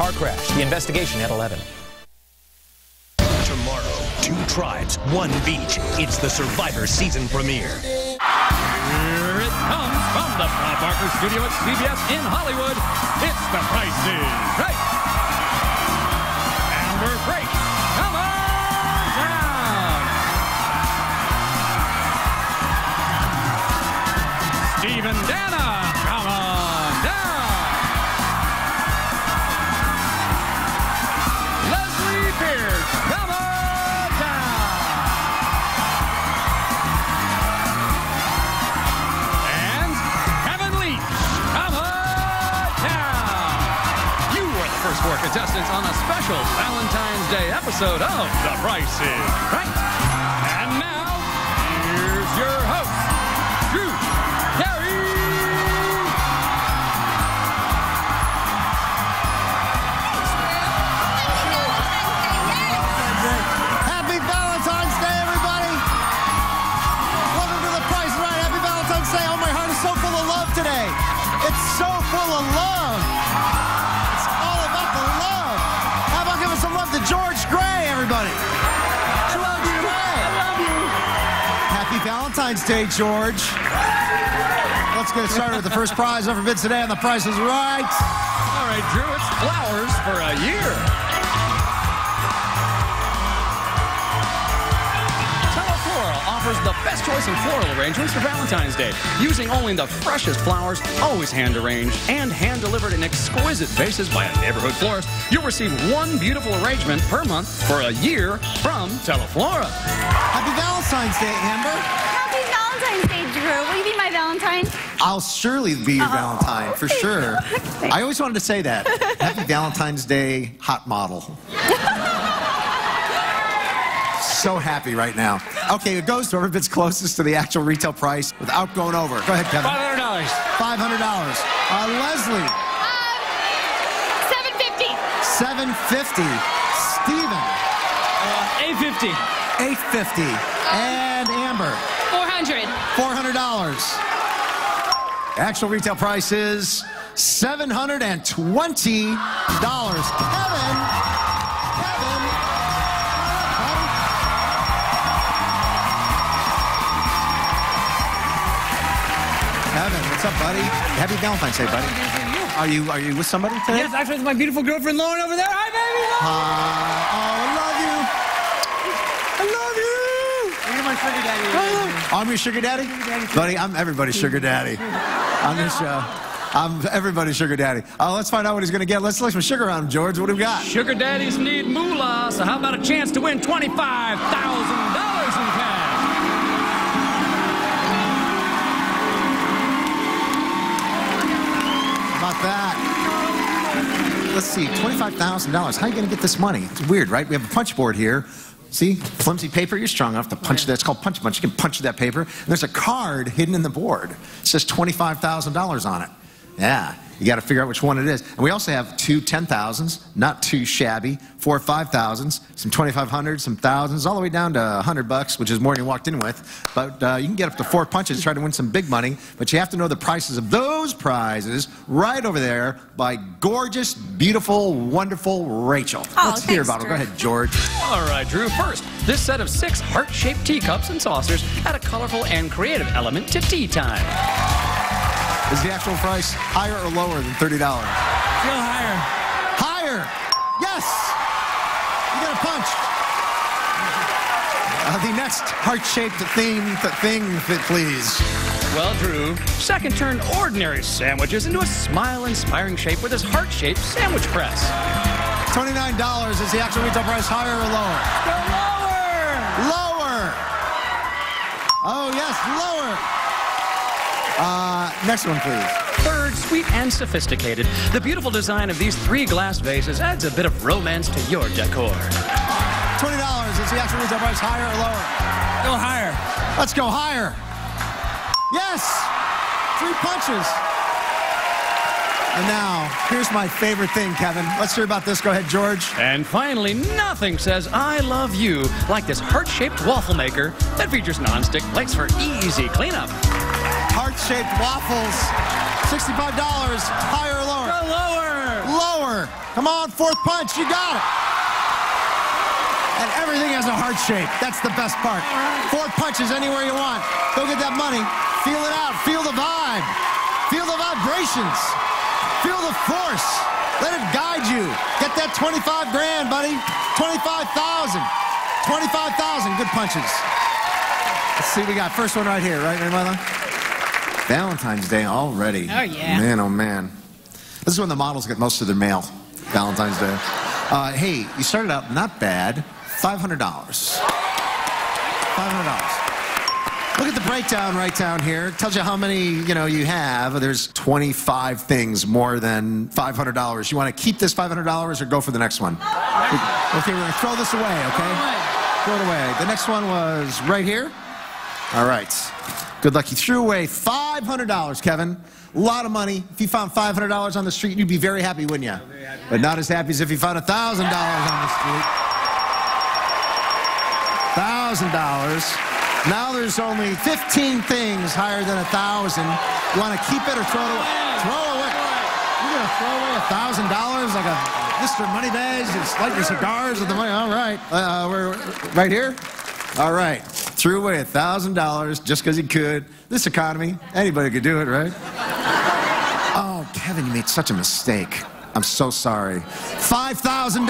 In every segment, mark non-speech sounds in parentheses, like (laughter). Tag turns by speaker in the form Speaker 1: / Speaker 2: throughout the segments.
Speaker 1: car crash. The investigation at 11.
Speaker 2: Tomorrow, two tribes, one beach. It's the Survivor season premiere.
Speaker 3: Here it comes from the Bob Barker studio at CBS in Hollywood. It's The Price is Right. Contestants on a special Valentine's Day episode of The Price is Right.
Speaker 4: Everybody? I love you. I love you. Happy Valentine's Day, George. Let's get started with the first prize ever bid today on The Price is Right.
Speaker 3: All right, Drew, it's flowers for a year. Best choice in floral arrangements for Valentine's Day. Using only the freshest flowers, always hand arranged and hand delivered in exquisite vases by a neighborhood florist, you'll receive one beautiful arrangement per month for a year from Teleflora.
Speaker 4: Happy Valentine's Day, Amber.
Speaker 5: Happy Valentine's Day, Drew. Will you be my Valentine?
Speaker 4: I'll surely be your Valentine, for (laughs) sure. I always wanted to say that. Happy Valentine's Day, hot model. (laughs) so happy right now. Okay, it goes to whoever bids closest to the actual retail price without going over. Go ahead, Kevin.
Speaker 3: $500.
Speaker 4: $500. Uh, Leslie,
Speaker 5: Um, 750.
Speaker 4: 750 Steven,
Speaker 3: 850
Speaker 4: 850 And Amber,
Speaker 5: 400.
Speaker 4: $400. Actual retail price is $720. Kevin, what's up, buddy? Happy Valentine's Day, buddy. Are you are you with somebody today?
Speaker 6: Yes, actually, it's my beautiful girlfriend Lauren over there. Hi, baby.
Speaker 4: Uh, oh, I love you. I love you.
Speaker 6: You're my sugar daddy.
Speaker 4: I'm your sugar daddy? Buddy, I'm everybody's sugar daddy on this show. I'm everybody's sugar daddy. Uh, let's find out what he's going to get. Let's lay some sugar on him, George. What do we got?
Speaker 3: Sugar daddies need moolah, so how about a chance to win $25,000 in
Speaker 4: that? Let's see, $25,000. How are you going to get this money? It's weird, right? We have a punch board here. See, flimsy paper, you're strong enough to punch that. It's called punch punch. You can punch that paper. And there's a card hidden in the board. It says $25,000 on it. Yeah, you got to figure out which one it is. And we also have two 10,000s, not too shabby, four 5,000s, some 2,500s, some thousands, all the way down to 100 bucks, which is more than you walked in with. But uh, you can get up to four punches to try to win some big money. But you have to know the prices of those prizes right over there by gorgeous, beautiful, wonderful Rachel.
Speaker 5: Oh,
Speaker 4: Let's hear
Speaker 5: thanks,
Speaker 4: about it. Go ahead, George.
Speaker 3: All right, Drew. First, this set of six heart-shaped teacups and saucers add a colorful and creative element to tea time.
Speaker 4: Is the actual price higher or lower than $30?
Speaker 6: Feel higher.
Speaker 4: Higher. Yes. You got a punch. Uh, the next heart-shaped theme, th- thing, th- please.
Speaker 3: Well, Drew, second turned ordinary sandwiches into a smile-inspiring shape with his heart-shaped sandwich press.
Speaker 4: $29 is the actual retail price, higher or lower?
Speaker 6: Go lower.
Speaker 4: Lower. Oh, yes, lower. Uh, next one, please.
Speaker 3: Third, sweet and sophisticated, the beautiful design of these three glass vases adds a bit of romance to your decor.
Speaker 4: $20 is the actual retail price, higher or lower?
Speaker 6: Go higher.
Speaker 4: Let's go higher. Yes. Three punches. And now, here's my favorite thing, Kevin. Let's hear about this. Go ahead, George.
Speaker 3: And finally, nothing says I love you like this heart-shaped waffle maker that features non-stick plates for easy cleanup.
Speaker 4: Heart-shaped waffles. $65. Higher or lower?
Speaker 6: Go lower.
Speaker 4: Lower. Come on, fourth punch. You got it. And everything has a heart shape. That's the best part. Four punches anywhere you want. Go get that money. Feel it out. Feel the vibe. Feel the vibrations. Feel the force. Let it guide you. Get that 25 grand, buddy. 25,000. 25,000. Good punches. Let's see, what we got first one right here, right, Mother? Valentine's Day already.
Speaker 5: Oh, yeah.
Speaker 4: Man, oh, man. This is when the models get most of their mail, Valentine's Day. Uh, hey, you started out not bad. $500. $500. Look at the breakdown right down here. It tells you how many, you know, you have. There's 25 things more than $500. You want to keep this $500 or go for the next one? Okay, we're going to throw this away, okay? Throw it away. The next one was right here. All right. Good luck. You threw away $500, Kevin. A lot of money. If you found $500 on the street, you'd be very happy, wouldn't you? But not as happy as if you found $1,000 on the street. $1,000. Now there's only 15 things higher than 1,000. You want to keep it or throw it away? Throw it away. You're going to throw away $1,000 like a Mr. Moneybags? Just light your cigars with the money. All right. Uh, we're right here? All right. Threw away $1,000 just because he could. This economy, anybody could do it, right? Oh, Kevin, you made such a mistake. I'm so sorry. $5,000. $5,000.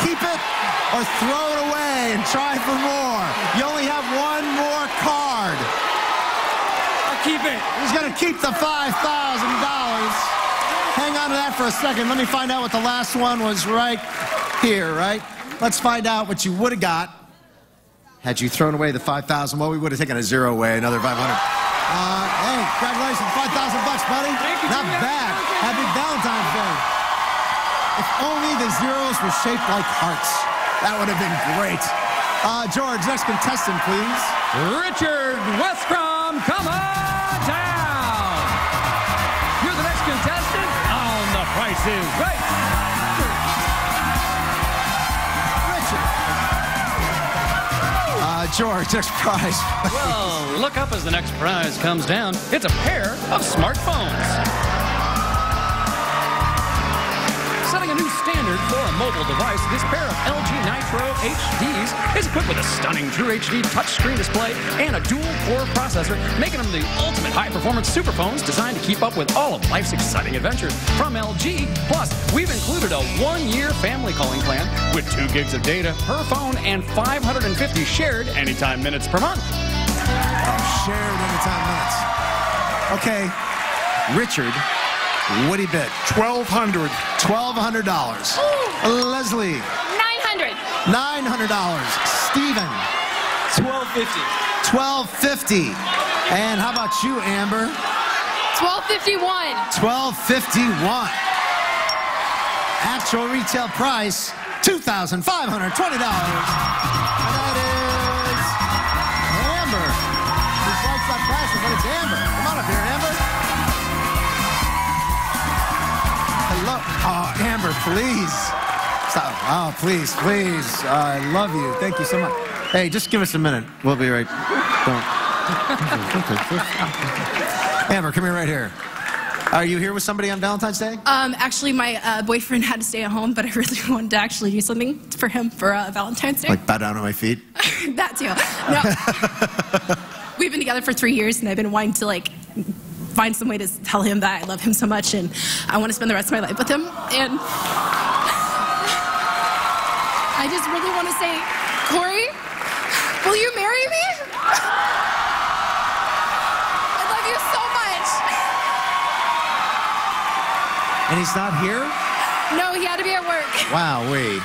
Speaker 4: Keep it or throw it away and try for more. You only have one more card.
Speaker 6: I'll keep it.
Speaker 4: He's going to keep the $5,000. Hang on to that for a second. Let me find out what the last one was right here, right? Let's find out what you would have got had you thrown away the 5,000. Well, we would have taken a zero away, another 500. Uh, hey, congratulations, 5,000 bucks, buddy.
Speaker 6: Thank you,
Speaker 4: Not
Speaker 6: Junior.
Speaker 4: bad. Happy Valentine's Day. If only the zeros were shaped like hearts. That would have been great. Uh, George, next contestant, please.
Speaker 3: Richard Westrom, come on down. You're the next contestant on The Price is Right.
Speaker 4: George, next prize.
Speaker 3: Well, look up as the next prize comes down. It's a pair of smartphones. Setting a new standard for a mobile device, this pair of LG Nitro HDs is equipped with a stunning True HD touchscreen display and a dual-core processor, making them the ultimate high-performance superphones designed to keep up with all of life's exciting adventures from LG. Plus, we've included a one-year family calling plan with 2 gigs of data per phone and 550 shared anytime minutes per month.
Speaker 4: Oh, shared anytime minutes. Okay, Richard, what he bid?
Speaker 7: 1,200.
Speaker 4: $1,200. Leslie,
Speaker 5: 900.
Speaker 4: $900. Stephen,
Speaker 6: 1250.
Speaker 4: 1,250. And how about you, Amber?
Speaker 5: 1251.
Speaker 4: 1,251. Actual retail price, $2,520. Please. Stop. Oh, please, please. I love you. Thank you so much. Hey, just give us a minute. We'll be right. Don't. (laughs) Amber, come here right here. Are you here with somebody on Valentine's Day?
Speaker 8: Um, actually, my uh, boyfriend had to stay at home, but I (laughs) really wanted to actually do something for him for uh, Valentine's Day.
Speaker 4: Like bow down on my feet? (laughs)
Speaker 8: that too. No. We've been together for three years, and I've been wanting to like find some way to tell him that I love him so much, and I want to spend the rest of my life with him. And I just really want to say, Corey, will you marry me? I love you so much.
Speaker 4: And he's not here?
Speaker 8: No, he had to be at work.
Speaker 4: Wow, wait.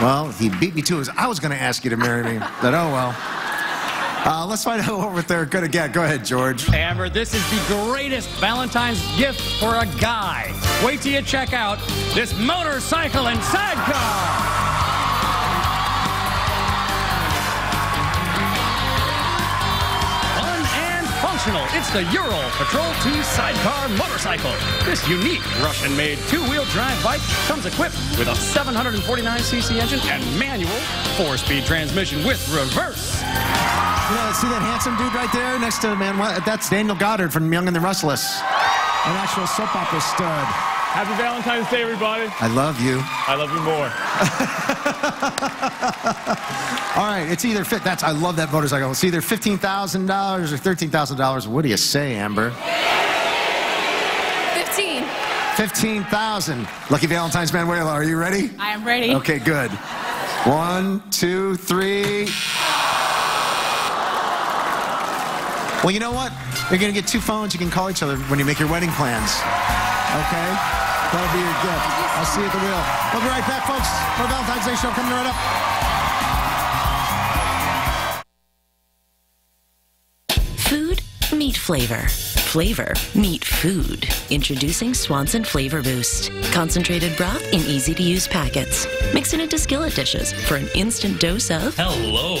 Speaker 4: Well, he beat me to it. I was going to ask you to marry me, but oh well. Uh, let's find out what they're going to get. Go ahead, George.
Speaker 3: Amber, this is the greatest Valentine's gift for a guy. Wait till you check out this motorcycle and sidecar. Fun and functional. It's the Ural Patrol 2 Sidecar Motorcycle. This unique Russian-made two-wheel drive bike comes equipped with a 749cc engine and manual four-speed transmission with reverse.
Speaker 4: You know, see that handsome dude right there next to man? That's Daniel Goddard from Young and the Restless, an actual soap opera stud.
Speaker 7: Happy Valentine's Day, everybody.
Speaker 4: I love you.
Speaker 7: I love you more. (laughs)
Speaker 4: All right, it's either fit. That's I love that motorcycle. It's either fifteen thousand dollars or thirteen thousand dollars. What do you say, Amber?
Speaker 5: 15.
Speaker 4: Fifteen thousand. Lucky Valentine's Manuela, are you ready?
Speaker 8: I am ready.
Speaker 4: Okay, good. One, two, three. Well, you know what? You're gonna get two phones. You can call each other when you make your wedding plans. Okay? That'll be your gift. I'll see you at the wheel. We'll be right back, folks. Our Valentine's Day show coming right up.
Speaker 9: Food, meat flavor. Flavor, meat food. Introducing Swanson Flavor Boost. Concentrated broth in easy to use packets. Mix it into skillet dishes for an instant dose of
Speaker 2: Hello.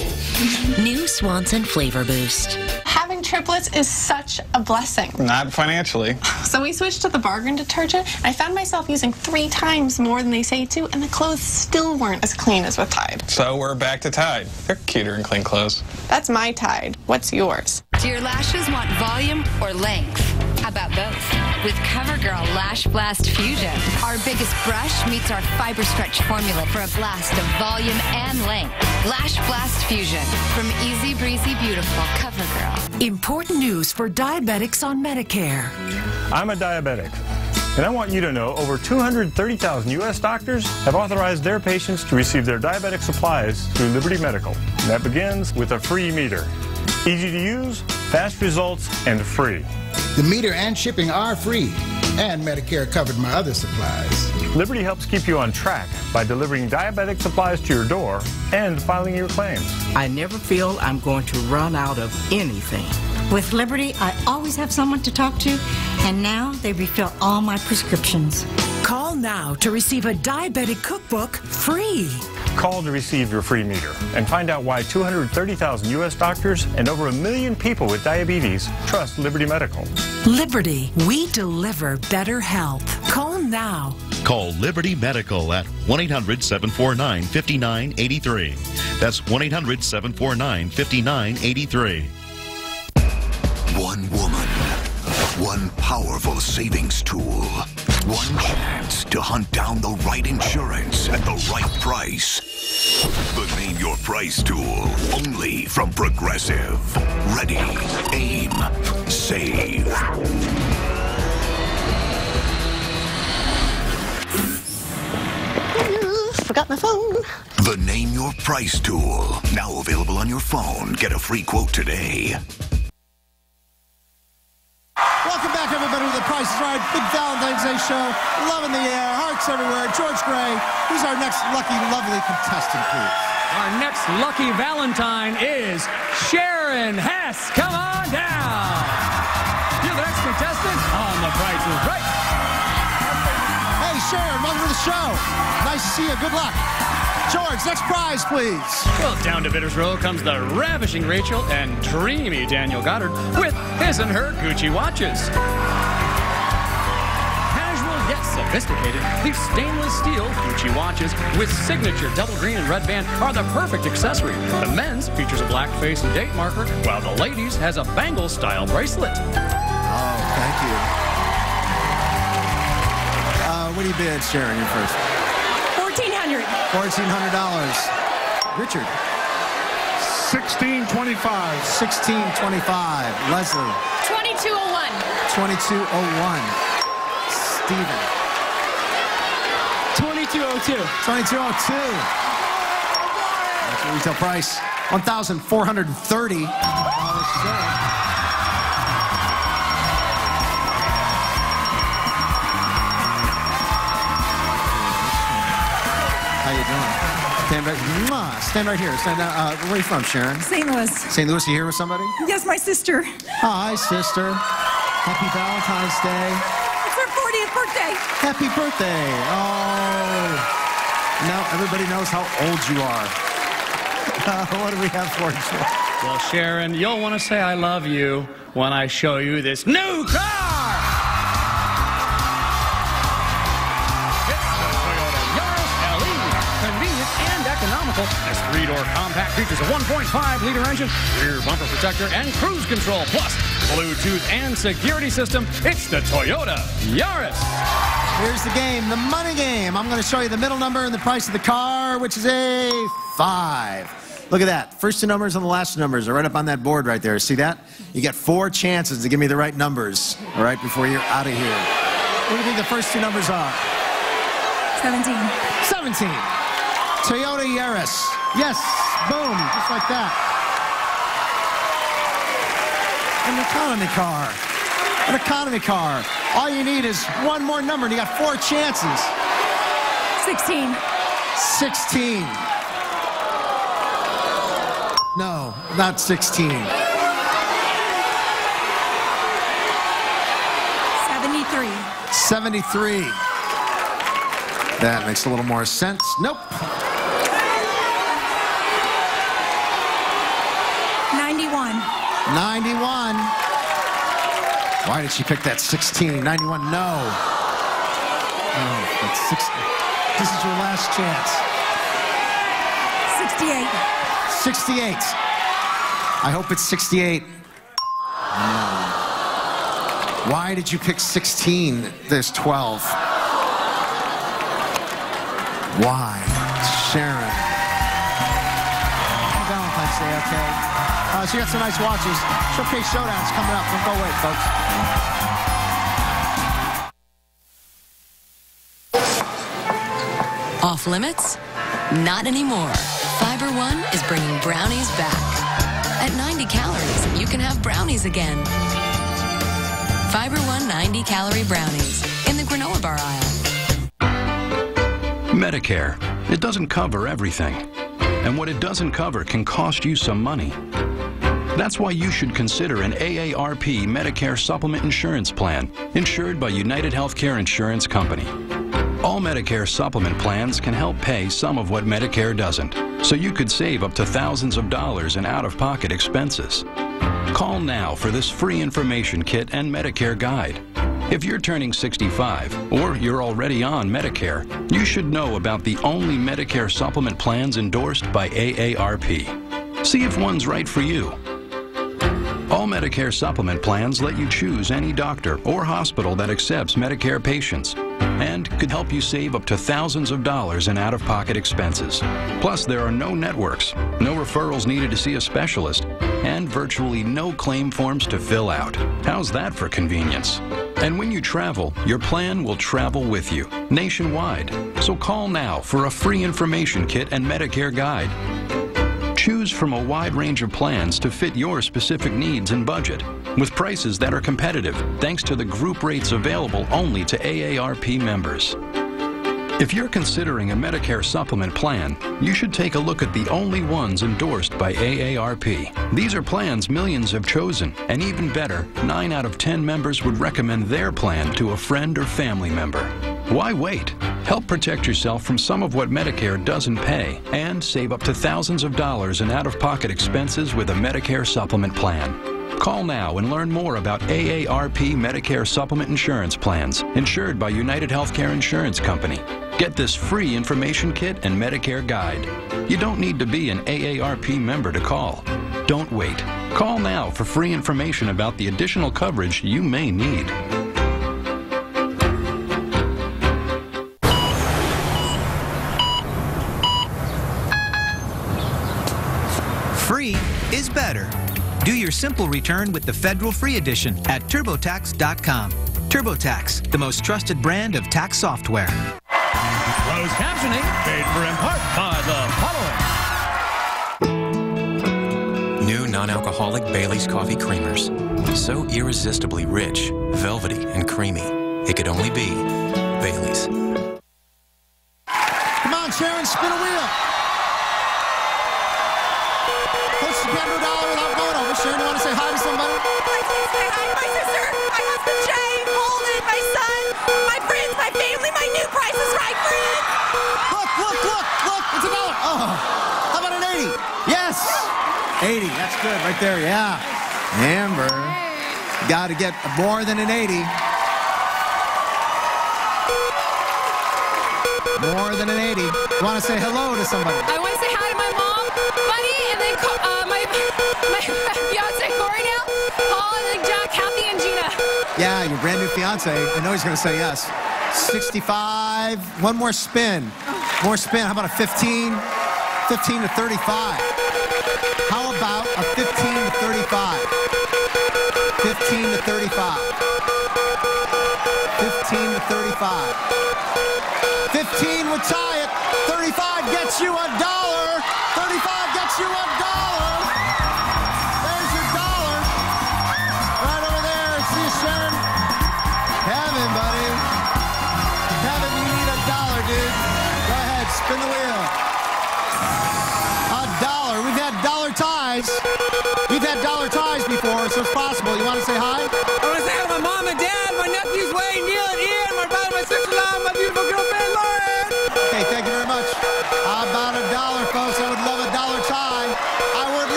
Speaker 9: new Swanson Flavor Boost.
Speaker 10: Having triplets is such a blessing.
Speaker 6: Not financially. (laughs)
Speaker 10: So we switched to the bargain detergent, and I found myself using three times more than they say to, and the clothes still weren't as clean as with Tide.
Speaker 6: So we're back to Tide. They're cuter and clean clothes.
Speaker 10: That's my Tide. What's yours?
Speaker 11: Do your lashes want volume or length? How about both? With CoverGirl Lash Blast Fusion, our biggest brush meets our fiber stretch formula for a blast of volume and length. Lash Blast Fusion from Easy Breezy Beautiful CoverGirl.
Speaker 12: Important news for diabetics on Medicare.
Speaker 7: I'm a diabetic. And I want you to know over 230,000 U.S. doctors have authorized their patients to receive their diabetic supplies through Liberty Medical. And that begins with a free meter. Easy to use, fast results, and free.
Speaker 13: The meter and shipping are free, and Medicare covered my other supplies.
Speaker 7: Liberty helps keep you on track by delivering diabetic supplies to your door and filing your claims.
Speaker 12: I never feel I'm going to run out of anything.
Speaker 14: With Liberty, I always have someone to talk to, and now they refill all my prescriptions.
Speaker 12: Call now to receive a diabetic cookbook free.
Speaker 7: Call to receive your free meter and find out why 230,000 U.S. doctors and over a million people with diabetes trust Liberty Medical.
Speaker 12: Liberty, we deliver better health. Call now.
Speaker 2: Call Liberty Medical at 1 800 749 5983. That's 1 800 749 5983.
Speaker 15: One woman, one powerful savings tool, one chance to hunt down the right insurance at the right price. The Name Your Price tool, only from Progressive. Ready, aim, save.
Speaker 10: Forgot my phone.
Speaker 15: The Name Your Price tool, now available on your phone. Get a free quote today.
Speaker 4: The Price is Right Big Valentine's Day show. Love in the air, hearts everywhere. George Gray, who's our next lucky, lovely contestant, please?
Speaker 3: Our next lucky Valentine is Sharon Hess. Come on down. You're the next contestant on The Price is Right.
Speaker 4: Hey, Sharon, welcome to the show. Nice to see you. Good luck. George, next prize, please.
Speaker 3: Well, down to Bidders' Row comes the ravishing Rachel and dreamy Daniel Goddard with his and her Gucci watches. Casual yet sophisticated, these stainless steel Gucci watches with signature double green and red band are the perfect accessory. The men's features a black face and date marker, while the ladies has a bangle style bracelet.
Speaker 4: Oh, thank you. Uh, what do you bid, Sharon? You first.
Speaker 8: 1,400.
Speaker 4: $1,400. Richard.
Speaker 13: 1625.
Speaker 4: 1625. Leslie.
Speaker 5: 2201.
Speaker 4: 2201. Steven.
Speaker 6: 2202.
Speaker 4: 2202. That's the retail price. 1,430. How you doing? Stand right, mwah, stand right here. Stand down. Uh, where are you from, Sharon?
Speaker 14: St. Louis.
Speaker 4: St. Louis, you here with somebody?
Speaker 14: Yes, my sister.
Speaker 4: Hi, sister. Happy Valentine's Day.
Speaker 14: It's her 40th birthday.
Speaker 4: Happy birthday. Oh. Now everybody knows how old you are. (laughs) Uh, what do we have for you?
Speaker 3: Well, Sharon, you'll want to say I love you when I show you this new car. It's the Toyota Yaris LE. Convenient and economical. This three-door compact features a 1.5-liter engine, rear bumper protector, and cruise control, plus Bluetooth and security system. It's the Toyota Yaris.
Speaker 4: Here's the game, the money game. I'm going to show you the middle number and the price of the car, which is a five. Look at that. First two numbers and the last two numbers are right up on that board right there. See that? You get four chances to give me the right numbers, all right, before you're out of here. What do you think the first two numbers are?
Speaker 5: 17.
Speaker 4: 17. Toyota Yaris. Yes, boom, just like that. An economy car. An economy car. All you need is one more number, and you got four chances.
Speaker 5: 16.
Speaker 4: 16. No, not 16.
Speaker 5: 73.
Speaker 4: 73. That makes a little more sense. Nope.
Speaker 5: 91.
Speaker 4: 91. Why did she pick that 16? 91, no. No, that's 60. This is your last chance.
Speaker 5: 68.
Speaker 4: 68. I hope it's 68. No. Why did you pick 16? There's 12. Why? Sharon. Valentine's Day, okay? Uh, so you got some nice watches. Showcase Showdown's coming up. Don't go away, folks.
Speaker 16: Off limits? Not anymore. Fiber One is bringing brownies back. At 90 calories, you can have brownies again. Fiber One 90 calorie brownies in the granola bar aisle.
Speaker 17: Medicare. It doesn't cover everything. And what it doesn't cover can cost you some money. That's why you should consider an AARP Medicare Supplement Insurance Plan, insured by United Healthcare Insurance Company. All Medicare supplement plans can help pay some of what Medicare doesn't, so you could save up to thousands of dollars in out-of-pocket expenses. Call now for this free information kit and Medicare guide. If you're turning 65 or you're already on Medicare, you should know about the only Medicare supplement plans endorsed by AARP. See if one's right for you. All Medicare supplement plans let you choose any doctor or hospital that accepts Medicare patients and could help you save up to thousands of dollars in out-of-pocket expenses. Plus, there are no networks, no referrals needed to see a specialist, and virtually no claim forms to fill out. How's that for convenience? And when you travel, your plan will travel with you nationwide. So call now for a free information kit and Medicare guide. Choose from a wide range of plans to fit your specific needs and budget, with prices that are competitive thanks to the group rates available only to AARP members. If you're considering a Medicare supplement plan, you should take a look at the only ones endorsed by AARP. These are plans millions have chosen, and even better, 9 out of 10 members would recommend their plan to a friend or family member. Why wait? Help protect yourself from some of what Medicare doesn't pay and save up to thousands of dollars in out-of-pocket expenses with a Medicare supplement plan. Call now and learn more about AARP Medicare Supplement Insurance Plans, insured by United Healthcare Insurance Company. Get this free information kit and Medicare guide. You don't need to be an AARP member to call. Don't wait. Call now for free information about the additional coverage you may need.
Speaker 18: Your simple return with the Federal Free Edition at TurboTax.com. TurboTax, the most trusted brand of tax software.
Speaker 3: Closed captioning paid for in part by the following.
Speaker 19: New non-alcoholic Bailey's Coffee Creamers. So irresistibly rich, velvety, and creamy. It could only be Bailey's.
Speaker 4: Come on, Sharon, spin a wheel. What's the Pando dollar without over? You want to say hi to somebody?
Speaker 5: Say hi to my sister, my husband Jay, Holden, my son, my friends, my family, my new Price is Right friends.
Speaker 4: Look, look, look, look, it's a dollar. Oh, how about an 80? Yes, 80, that's good right there, yeah. Amber, got to get more than an 80. More than an 80. You want to say hello to somebody?
Speaker 8: I want to say hi to my mom, Buddy, and then uh, my my (laughs) fiance Corey now, Paul, and then Jack, Kathy, and Gina.
Speaker 4: Yeah, your brand new fiance. I know he's to say yes. 65. One more spin. More spin. How about a 15? 15 to 35. How about a 15 to 35? 15 to 35. 15 to 35. 15 would tie it. 35 gets you a dollar. 35 gets you a dollar.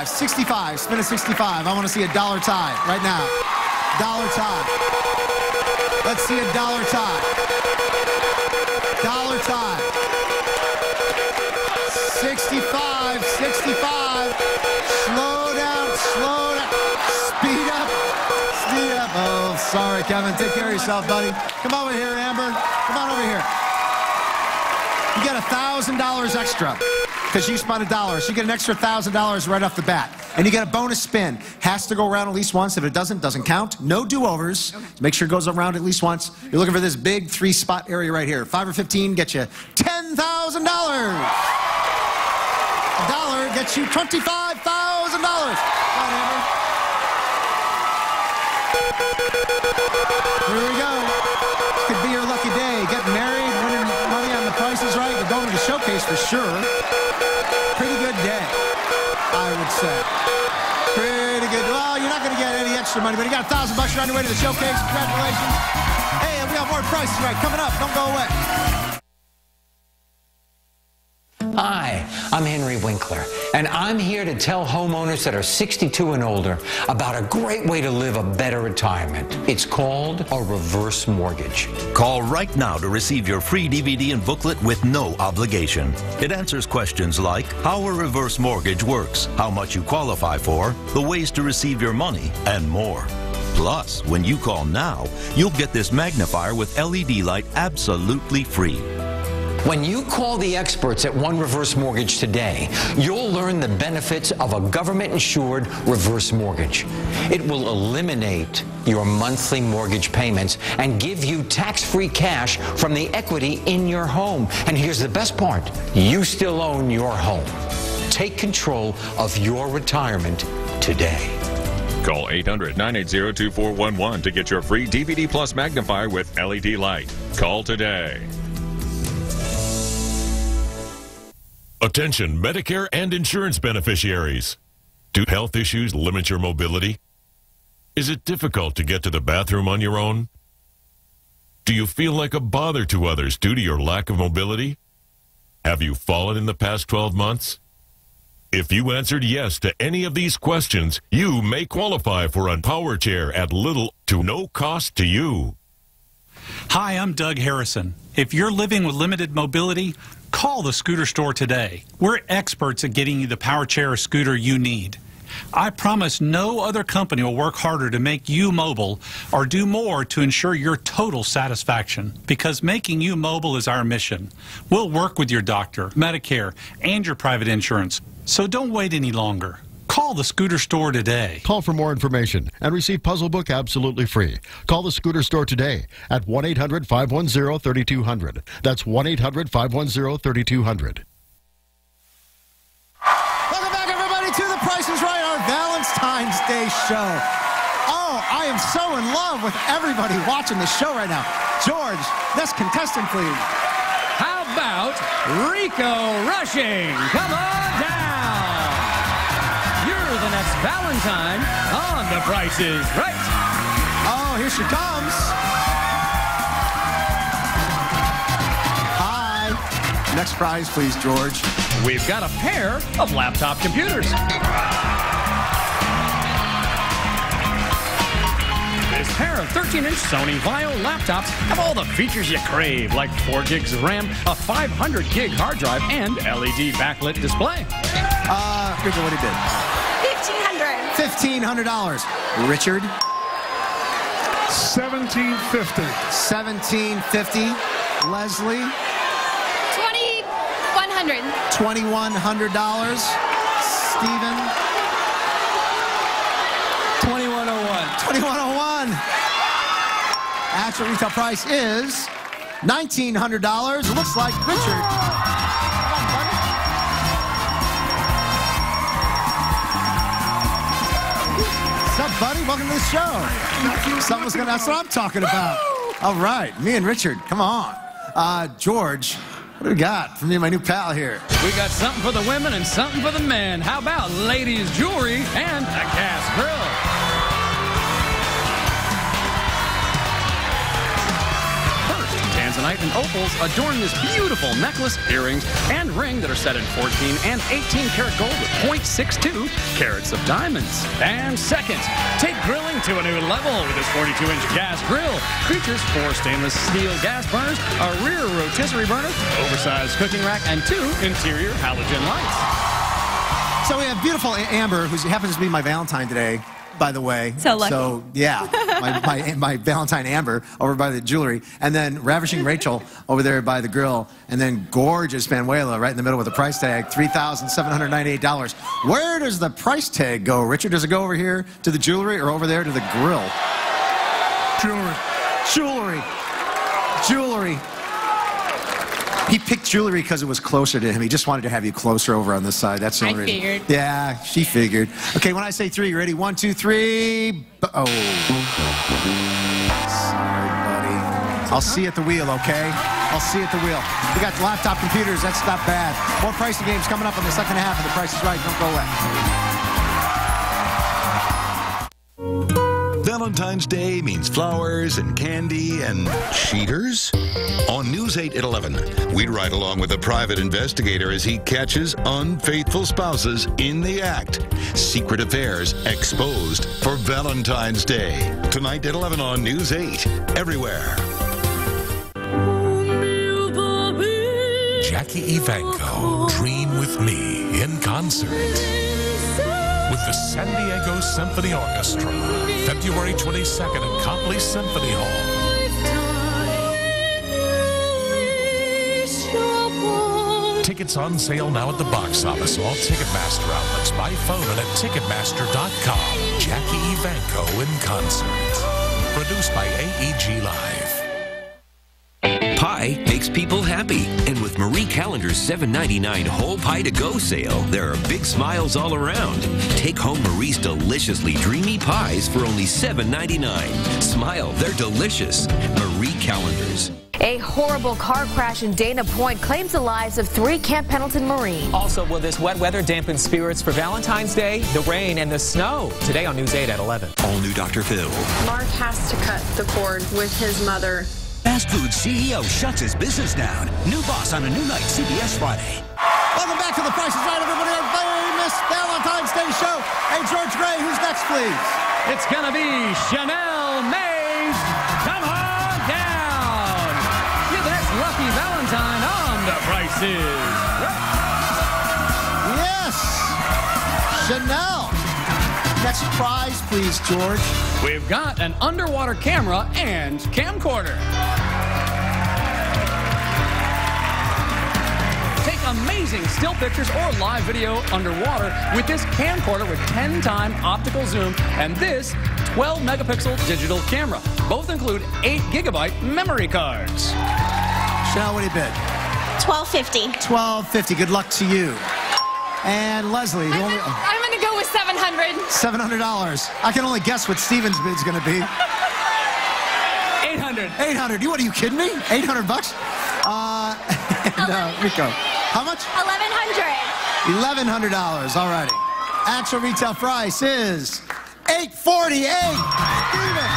Speaker 4: 35, 65. Spin a 65. I want to see a dollar tie right now. Dollar tie. Let's see a dollar tie. Dollar tie. 65, 65. Slow down, slow down. Speed up, speed up. Oh, sorry, Kevin. Take care of yourself, buddy. Come over here, Amber. Come on over here. You got a thousand dollars extra because you spent a dollar. So you get an extra thousand dollars right off the bat. And you get a bonus spin. Has to go around at least once. If it doesn't, doesn't count. No do-overs. Make sure it goes around at least once. You're looking for this big three-spot area right here. Five or fifteen get you ten thousand dollars. A dollar gets you twenty-five thousand dollars. Here we go. This could be your lucky day. Getting married, winning money on the prices right, You're going to the showcase for sure. Say. Pretty good. Well, you're not going to get any extra money, but you got a thousand bucks. You're on your way to the showcase. Congratulations. Hey, we have more prices right coming up. Don't go away.
Speaker 20: Hi, I'm Henry Winkler, and I'm here to tell homeowners that are 62 and older about a great way to live a better retirement. It's called a reverse mortgage.
Speaker 21: Call right now to receive your free DVD and booklet with no obligation. It answers questions like how a reverse mortgage works, how much you qualify for, the ways to receive your money, and more. Plus, when you call now, you'll get this magnifier with LED light absolutely free.
Speaker 20: When you call the experts at One Reverse Mortgage today, you'll learn the benefits of a government insured reverse mortgage. It will eliminate your monthly mortgage payments and give you tax free cash from the equity in your home. And here's the best part you still own your home. Take control of your retirement today.
Speaker 22: Call 800 980 2411 to get your free DVD Plus magnifier with LED light. Call today.
Speaker 23: Attention Medicare and insurance beneficiaries. Do health issues limit your mobility? Is it difficult to get to the bathroom on your own? Do you feel like a bother to others due to your lack of mobility? Have you fallen in the past 12 months? If you answered yes to any of these questions, you may qualify for a power chair at little to no cost to you.
Speaker 24: Hi, I'm Doug Harrison. If you're living with limited mobility, call the scooter store today. We're experts at getting you the power chair or scooter you need. I promise no other company will work harder to make you mobile or do more to ensure your total satisfaction because making you mobile is our mission. We'll work with your doctor, Medicare, and your private insurance. So don't wait any longer. Call the scooter store today.
Speaker 25: Call for more information and receive Puzzle Book absolutely free. Call the scooter store today at 1 800 510 3200. That's 1 800 510 3200.
Speaker 4: Welcome back, everybody, to The Price is Right, our Valentine's Day show. Oh, I am so in love with everybody watching the show right now. George, next contestant, please.
Speaker 3: How about Rico Rushing? Come on down. The next Valentine on The Price is Right.
Speaker 4: Oh, here she comes. Hi. Next prize, please, George.
Speaker 3: We've got a pair of laptop computers. This pair of 13-inch Sony VAIO laptops have all the features you crave, like 4 gigs of RAM, a 500 gig hard drive, and LED backlit display.
Speaker 4: Uh, Rico, what
Speaker 5: he did
Speaker 4: $1,500. Richard?
Speaker 26: 1750.
Speaker 4: 1750. Leslie?
Speaker 5: Twenty-one hundred.
Speaker 4: $2,100. Stephen?
Speaker 27: 2101.
Speaker 4: 2101. Actual retail price is $1,900. It looks like Richard. What's buddy? Welcome to the show. Someone's gonna. That's what I'm talking about. All right, me and Richard. Come on, uh, George. What do we got for me and my new pal here?
Speaker 3: We got something for the women and something for the men. How about ladies' jewelry and a gas grill? Tanzanite and opals adorn this beautiful necklace, earrings, and ring that are set in 14 and 18 karat gold with 0.62 carats of diamonds. And second, take grilling to a new level with this 42-inch gas grill. Features four stainless steel gas burners, a rear rotisserie burner, oversized cooking rack, and two interior halogen lights.
Speaker 4: So we have beautiful Amber, who happens to be my Valentine today, by the way.
Speaker 5: So lucky.
Speaker 4: So yeah, my, my, my Valentine Amber over by the jewelry, and then ravishing Rachel over there by the grill, and then gorgeous Manuela right in the middle with a price tag, three thousand seven hundred ninety-eight dollars. Where does the price tag go, Richard? Does it go over here to the jewelry or over there to the grill?
Speaker 26: Jewelry.
Speaker 4: Jewelry. Jewelry. He picked jewelry because it was closer to him. He just wanted to have you closer over on this side. That's the
Speaker 5: I
Speaker 4: reason.
Speaker 5: figured.
Speaker 4: Yeah, she figured. Okay, when I say three, you ready? One, two, three. Oh. Sorry, buddy. I'll see you at the wheel, okay? I'll see you at the wheel. We got laptop computers. That's not bad. More pricing games coming up in the second half of The Price is Right. Don't go away.
Speaker 21: Valentine's Day means flowers and candy and cheaters? On News 8 at 11, we ride along with a private investigator as he catches unfaithful spouses in the act. Secret affairs exposed for Valentine's Day. Tonight at 11 on News 8. Everywhere.
Speaker 28: Jackie Evancho, Dream with Me in concert the San Diego Symphony Orchestra, February 22nd at Copley Symphony Hall. Tickets on sale now at the box office, all Ticketmaster outlets, by phone and at Ticketmaster.com. Jackie Evancho in concert. Produced by AEG Live.
Speaker 29: Pie makes people happy. And with Marie Callender's $7.99 whole pie to go sale, there are big smiles all around. Take home Marie's deliciously dreamy pies for only $7.99. Smile, they're delicious. Marie Callender's.
Speaker 30: A horrible car crash in Dana Point claims the lives of three Camp Pendleton Marines.
Speaker 31: Also, will this wet weather dampen spirits for Valentine's Day, the rain, and the snow? Today on News 8 at 11.
Speaker 29: All new Dr. Phil.
Speaker 32: Mark has to cut the cord with his mother.
Speaker 33: Fast food CEO shuts his business down. New boss on a new night, CBS Friday.
Speaker 4: Welcome back to The Price is Right, everybody. Our famous Valentine's Day show. Hey, George Gray, who's next, please?
Speaker 3: It's gonna be Chanel Mays. Come on down. Give that lucky Valentine on the prices.
Speaker 4: Yes. Chanel. Next prize, please, George.
Speaker 3: We've got an underwater camera and camcorder. Amazing still pictures or live video underwater with this camcorder with 10 time optical zoom and this 12 megapixel digital camera. Both include 8 gigabyte memory cards.
Speaker 4: Chanel, what do you bid?
Speaker 5: Twelve fifty.
Speaker 4: 1250. Good luck to you. And Leslie, who only,
Speaker 5: I'm gonna go with seven hundred.
Speaker 4: $700. I can only guess what Steven's bid's going to be.
Speaker 3: 800.
Speaker 4: 800. You what are you kidding me? 800 bucks? Uh, and, uh, Rico. How much?
Speaker 5: Eleven hundred.
Speaker 4: $1,100. All righty. Actual retail price is 848. Steven.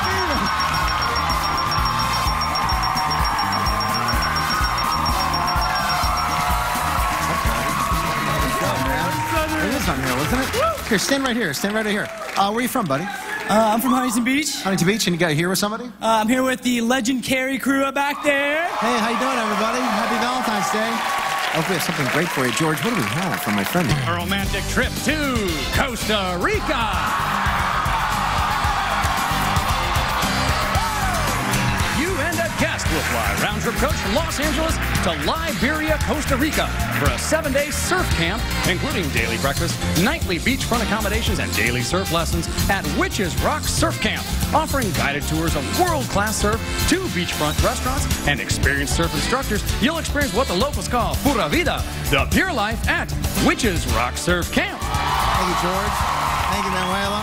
Speaker 4: Steven. It is unreal, isn't it? Here, stand right here. Stand right here. Uh, where are you from, buddy?
Speaker 34: Uh, I'm from Huntington Beach.
Speaker 4: Huntington Beach, and you got here with somebody?
Speaker 34: Uh, I'm here with the Legend Carry crew back there.
Speaker 4: Hey, how you doing, everybody? Happy Valentine's Day. I hope we have something great for you. George, what do we have from my friend?
Speaker 3: A romantic trip to Costa Rica. Fly round trip coach from Los Angeles to Liberia, Costa Rica for a seven day surf camp, including daily breakfast, nightly beachfront accommodations, and daily surf lessons at Witches Rock Surf Camp, offering guided tours of world class surf, two beachfront restaurants, and experienced surf instructors. You'll experience what the locals call Pura Vida, the pure life at Witches Rock Surf Camp.
Speaker 4: Thank you, George. Thank you, Manuela.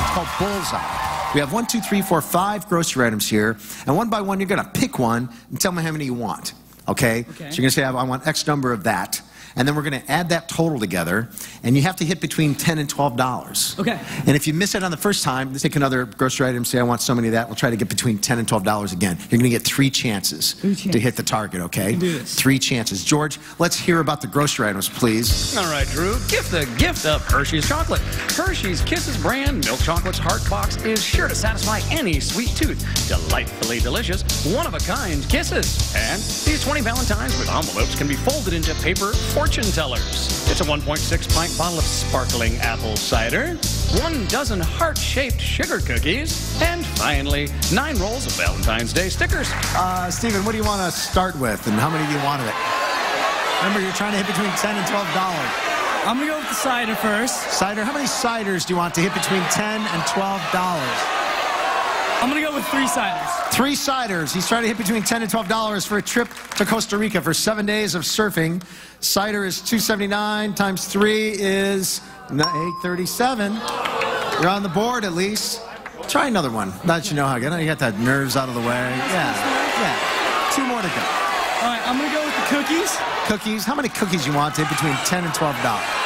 Speaker 4: It's called Bullseye. We have one, two, three, four, five grocery items here, and one by one, you're going to pick one and tell me how many you want. Okay? So you're going to say, I want X number of that. And then we're going to add that total together, and you have to hit between 10 and $12.
Speaker 34: Okay.
Speaker 4: And if you miss it on the first time, let's take another grocery item, say, I want so many of that. We'll try to get between 10 and $12 again. You're going to get three chances to hit the target, okay?
Speaker 34: do this.
Speaker 4: Three chances. George, let's hear about the grocery items, please.
Speaker 3: All right, Drew, gift the gift of Hershey's chocolate. Hershey's Kisses brand milk chocolate's heart box is sure to satisfy any sweet tooth. Delightfully delicious, one of a kind kisses. And these 20 Valentines with envelopes can be folded into paper fortune tellers. It's a 1.6 pint bottle of sparkling apple cider, one dozen heart shaped sugar cookies, and finally, nine rolls of Valentine's Day stickers.
Speaker 4: Uh, Stephen, what do you want to start with, and how many do you want of it? Remember, you're trying to hit between 10 and $12.
Speaker 34: I'm gonna go with the cider first.
Speaker 4: Cider? How many ciders do you want to hit between 10 and $12?
Speaker 34: I'm gonna go with three ciders.
Speaker 4: Three ciders. He's trying to hit between 10 and $12 for a trip to Costa Rica for seven days of surfing. Cider is 279 times three is 837. You're on the board at least. Try another one. Now that you know how good. You got that nerves out of the way. Yeah. Yeah. Two more to go.
Speaker 34: All right, I'm gonna go with the cookies.
Speaker 4: Cookies. How many cookies you want to hit between 10 and $12?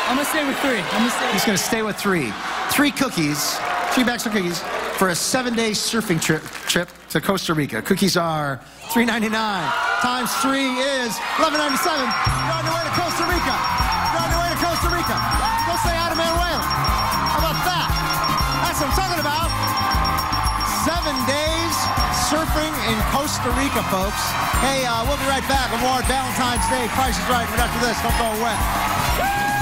Speaker 34: I'm gonna stay with three. I'm gonna stay.
Speaker 4: He's going to stay with three. Three cookies, three bags of cookies for a seven-day surfing trip, trip to Costa Rica. Cookies are $3.99 times three is $11.97. You're on your way to Costa Rica. You're on your way to Costa Rica. Go say hi to Manuela. How about that? That's what I'm talking about. Seven days surfing in Costa Rica, folks. Hey, uh, we'll be right back with more Valentine's Day. Price is right. Right after this. Don't go away.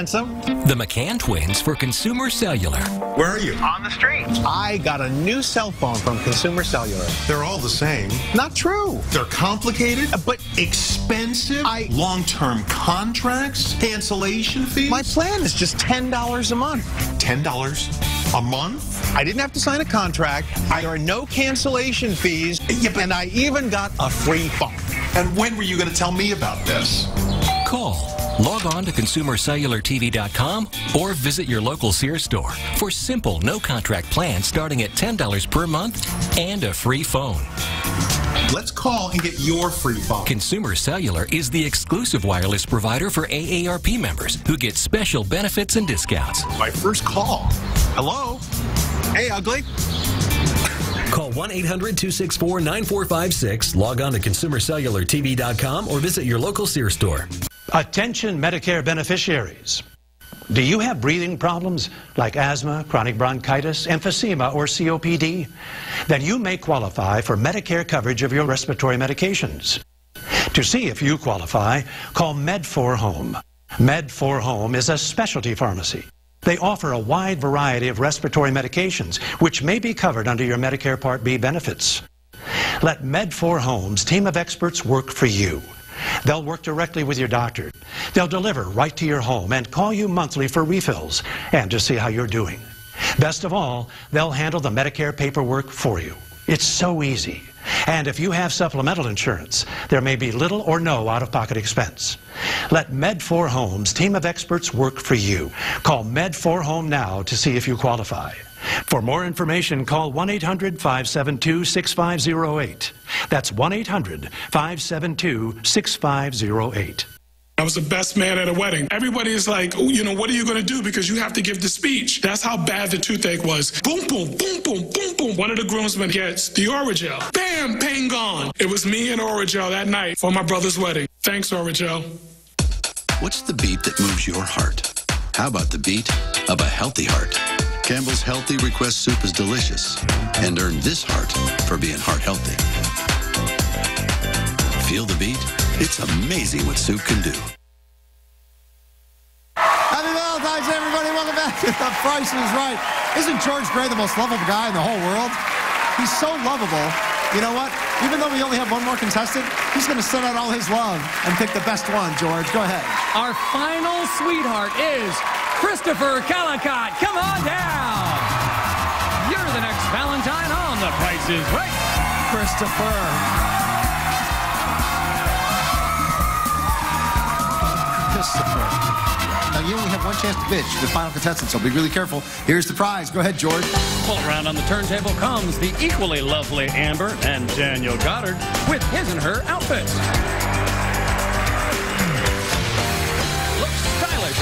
Speaker 35: Hey, handsome.
Speaker 36: The McCann twins for Consumer Cellular.
Speaker 35: Where are you? On the street. I got a new cell phone from Consumer Cellular. They're all the same. Not true. They're complicated, uh, but expensive. I- long-term contracts, cancellation fees. My plan is just $10 a month. $10 a month? I didn't have to sign a contract. There are no cancellation fees. and I even got a free phone. And when were you going to tell me about this?
Speaker 36: Call. Log on to consumercellulartv.com or visit your local Sears store for simple no contract plans starting at $10 per month and a free phone.
Speaker 35: Let's call and get your free phone.
Speaker 36: Consumer Cellular is the exclusive wireless provider for AARP members who get special benefits and discounts.
Speaker 35: My first call. Hello? Hey, ugly.
Speaker 37: Call 1 800 264 9456, log on to consumercellulartv.com, or visit your local Sears store.
Speaker 38: Attention Medicare beneficiaries. Do you have breathing problems like asthma, chronic bronchitis, emphysema, or COPD? Then you may qualify for Medicare coverage of your respiratory medications. To see if you qualify, call Med4 Home. Med4 Home is a specialty pharmacy. They offer a wide variety of respiratory medications, which may be covered under your Medicare Part B benefits. Let Med4 Home's team of experts work for you. They'll work directly with your doctor. They'll deliver right to your home and call you monthly for refills and to see how you're doing. Best of all, they'll handle the Medicare paperwork for you. It's so easy. And if you have supplemental insurance, there may be little or no out-of-pocket expense. Let Med4 Home's team of experts work for you. Call Med4 Home now to see if you qualify. For more information, call 1-800-572-6508. That's 1-800-572-6508.
Speaker 26: I was the best man at a wedding. Everybody is like, oh, you know, what are you going to do? Because you have to give the speech. That's how bad the toothache was. Boom, boom, boom, boom, boom, boom. One of the groomsmen gets the Orajel. Bam, pain gone. It was me and Orajel that night for my brother's wedding. Thanks, Orajel.
Speaker 39: What's the beat that moves your heart? How about the beat of a healthy heart? Campbell's Healthy Request Soup is delicious and earned this heart for being heart healthy. Feel the beat? It's amazing what soup can do.
Speaker 4: Happy Valentine's Day, everybody. Welcome back to (laughs) The Price is Right. Isn't George Gray the most lovable guy in the whole world? He's so lovable. You know what? Even though we only have one more contestant, he's going to send out all his love and pick the best one, George. Go ahead.
Speaker 3: Our final sweetheart is Christopher Calicott. Come on down. You're the next Valentine on The Price is Right.
Speaker 4: Christopher. Christopher. Now, you only have one chance to bitch, the final contestant, so be really careful. Here's the prize. Go ahead, George.
Speaker 3: Pull around on the turntable comes the equally lovely Amber and Daniel Goddard with his and her outfits.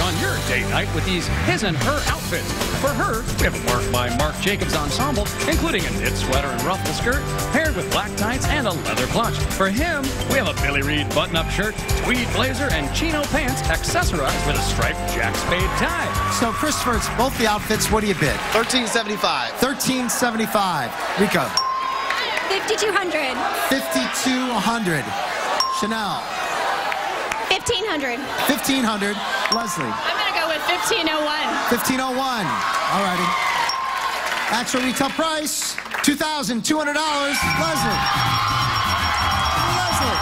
Speaker 3: On your date night with these his and her outfits. For her, we have a work by Marc Jacobs ensemble, including a knit sweater and ruffle skirt, paired with black tights and a leather clutch. For him, we have a Billy Reid button-up shirt, tweed blazer, and chino pants accessorized with a striped Jack Spade tie.
Speaker 4: So, Christopher, it's both the outfits. What do you bid?
Speaker 40: 1375.
Speaker 4: 1375. Rico.
Speaker 5: 5200
Speaker 4: 5200. Chanel.
Speaker 5: 1500
Speaker 4: 1500. Leslie.
Speaker 5: I'm going to go with 1501
Speaker 4: 1501. All righty. Actual retail price $2,200. Leslie. Leslie.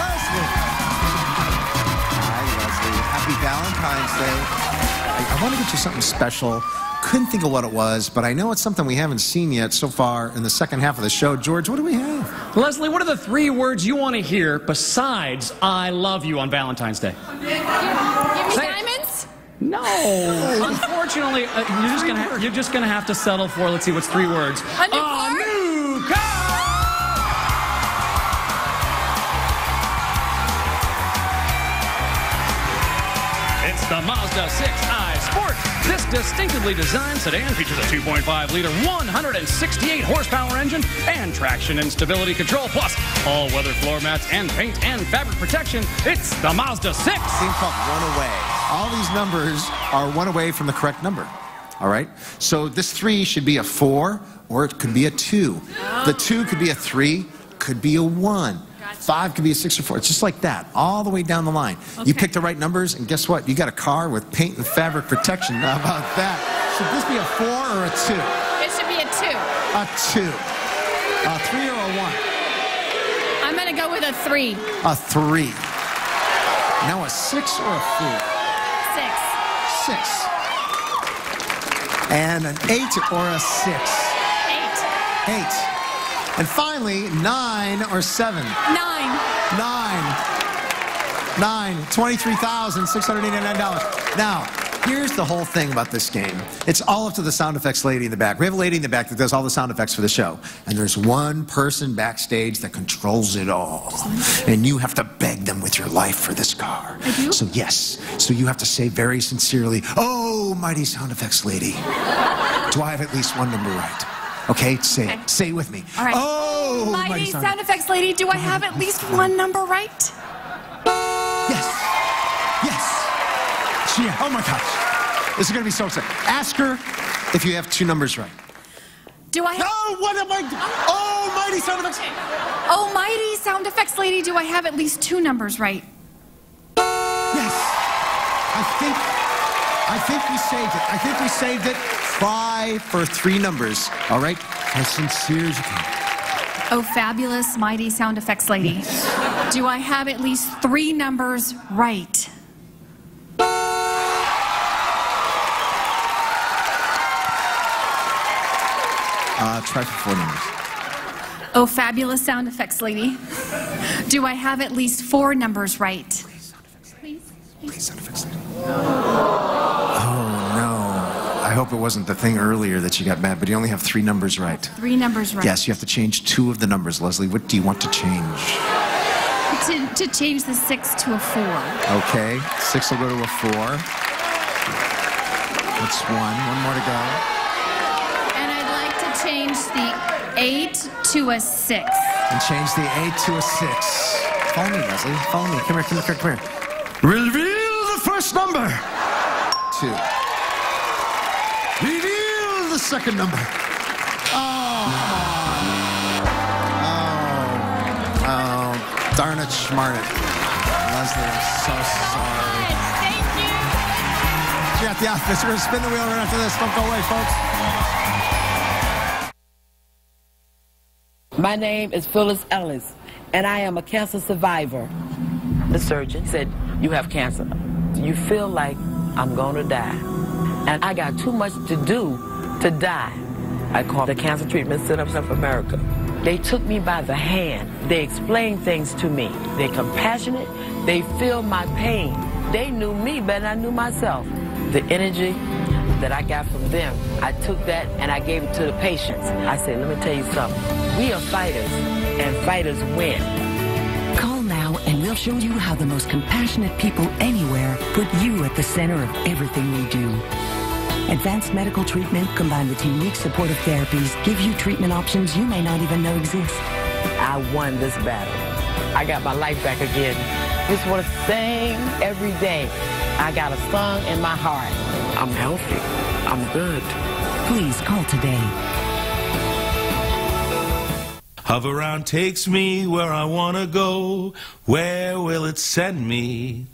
Speaker 4: Leslie. Hi, Leslie. Happy Valentine's Day. I, I want to get you something special. Couldn't think of what it was, but I know it's something we haven't seen yet so far in the second half of the show. George, what do we have?
Speaker 3: Leslie, what are the three words you want to hear besides I love you on Valentine's Day?
Speaker 5: Give me diamonds?
Speaker 3: No. (laughs) Unfortunately, uh, you're just gonna ha- you're just gonna have to settle for. Let's see, what's three words?
Speaker 5: A new car?
Speaker 3: new car. It's the Mazda 6i Sport. This distinctively designed sedan features a 2.5-liter, 168 horsepower engine and traction and stability control, plus all-weather floor mats and paint and fabric protection. It's the Mazda 6.
Speaker 4: Thing called One Away. All these numbers are one away from the correct number. All right? So this three should be a four, or it could be a two. The two could be a three, could be a Five could be a six or four. It's just like that, all the way down the line. You pick the right numbers, and guess what? You got a car with paint and fabric protection. How about that? Should this be a four or a two?
Speaker 5: It should be a two.
Speaker 4: A two. A three or a one?
Speaker 5: I'm going to go with a three.
Speaker 4: A three. Now a six or a four?
Speaker 5: Six.
Speaker 4: Six. And an eight or a six?
Speaker 5: Eight.
Speaker 4: Eight. And finally, nine or seven?
Speaker 5: Nine.
Speaker 4: Nine. Nine. $23,689. Now, here's the whole thing about this game. It's all up to the sound effects lady in the back. We have a lady in the back that does all the sound effects for the show. And there's one person backstage that controls it all. And you have to beg them with your life for this car.
Speaker 5: I do?
Speaker 4: So, yes. So you have to say very sincerely, Oh, mighty sound effects lady. Do I have at least one number right? Okay, say
Speaker 5: Okay.
Speaker 4: it. Say it with me.
Speaker 5: All right.
Speaker 4: Oh,
Speaker 5: Mighty
Speaker 4: sound-
Speaker 5: sound effects lady, do I have at least one number right?
Speaker 4: Yes. Yes. She, oh my gosh. This is going to be so exciting. Ask her if you have two numbers right.
Speaker 5: Do I have...
Speaker 4: No, what am I... Oh, mighty sound effects.
Speaker 5: Oh, mighty sound effects lady, do I have at least two numbers right?
Speaker 4: Yes. I think... I think we saved it. I think we saved it. Try for three numbers, all right? As sincere as you can.
Speaker 5: Oh, fabulous, mighty sound effects lady. Do I have at least three numbers right?
Speaker 4: Uh, try for four numbers.
Speaker 5: Oh, fabulous sound effects lady. Do I have at least four numbers right?
Speaker 4: Please sound effects lady. Oh, no. I hope it wasn't the thing earlier that you got mad, but you only have three numbers right.
Speaker 40: Three numbers right.
Speaker 4: Yes, you have to change two of the numbers. Leslie, what do you want to change?
Speaker 40: To, to change the six to a four.
Speaker 4: Okay, six will go to a four. That's one. One more to go.
Speaker 40: And I'd like to change the eight to a six.
Speaker 4: And change the eight to a six. Follow me, Leslie. Follow me. Come here, come here, come here. Reveal the first number. Two. Reveal the second number. Oh, Oh, oh, darn it, smart it. Leslie, I'm so sorry.
Speaker 40: Thank you.
Speaker 4: You got the office. We're going to spin the wheel right after this. Don't go away, folks.
Speaker 41: My name is Phyllis Ellis, and I am a cancer survivor. The surgeon said, You have cancer. You feel like I'm going to die. And I got too much to do to die. I called the Cancer Treatment Center of America. They took me by the hand. They explained things to me. They're compassionate. They feel my pain. They knew me better than I knew myself. The energy that I got from them, I took that and I gave it to the patients. I said, let me tell you something. We are fighters, and fighters win.
Speaker 42: Call now and we'll show you how the most compassionate people anywhere put you at the center of everything we do. Advanced medical treatment combined with unique supportive therapies give you treatment options you may not even know exist.
Speaker 41: I won this battle. I got my life back again. Just want to sing every day. I got a song in my heart. I'm healthy. I'm good.
Speaker 42: Please call today.
Speaker 43: Hoveround takes me where I want to go. Where will it send me?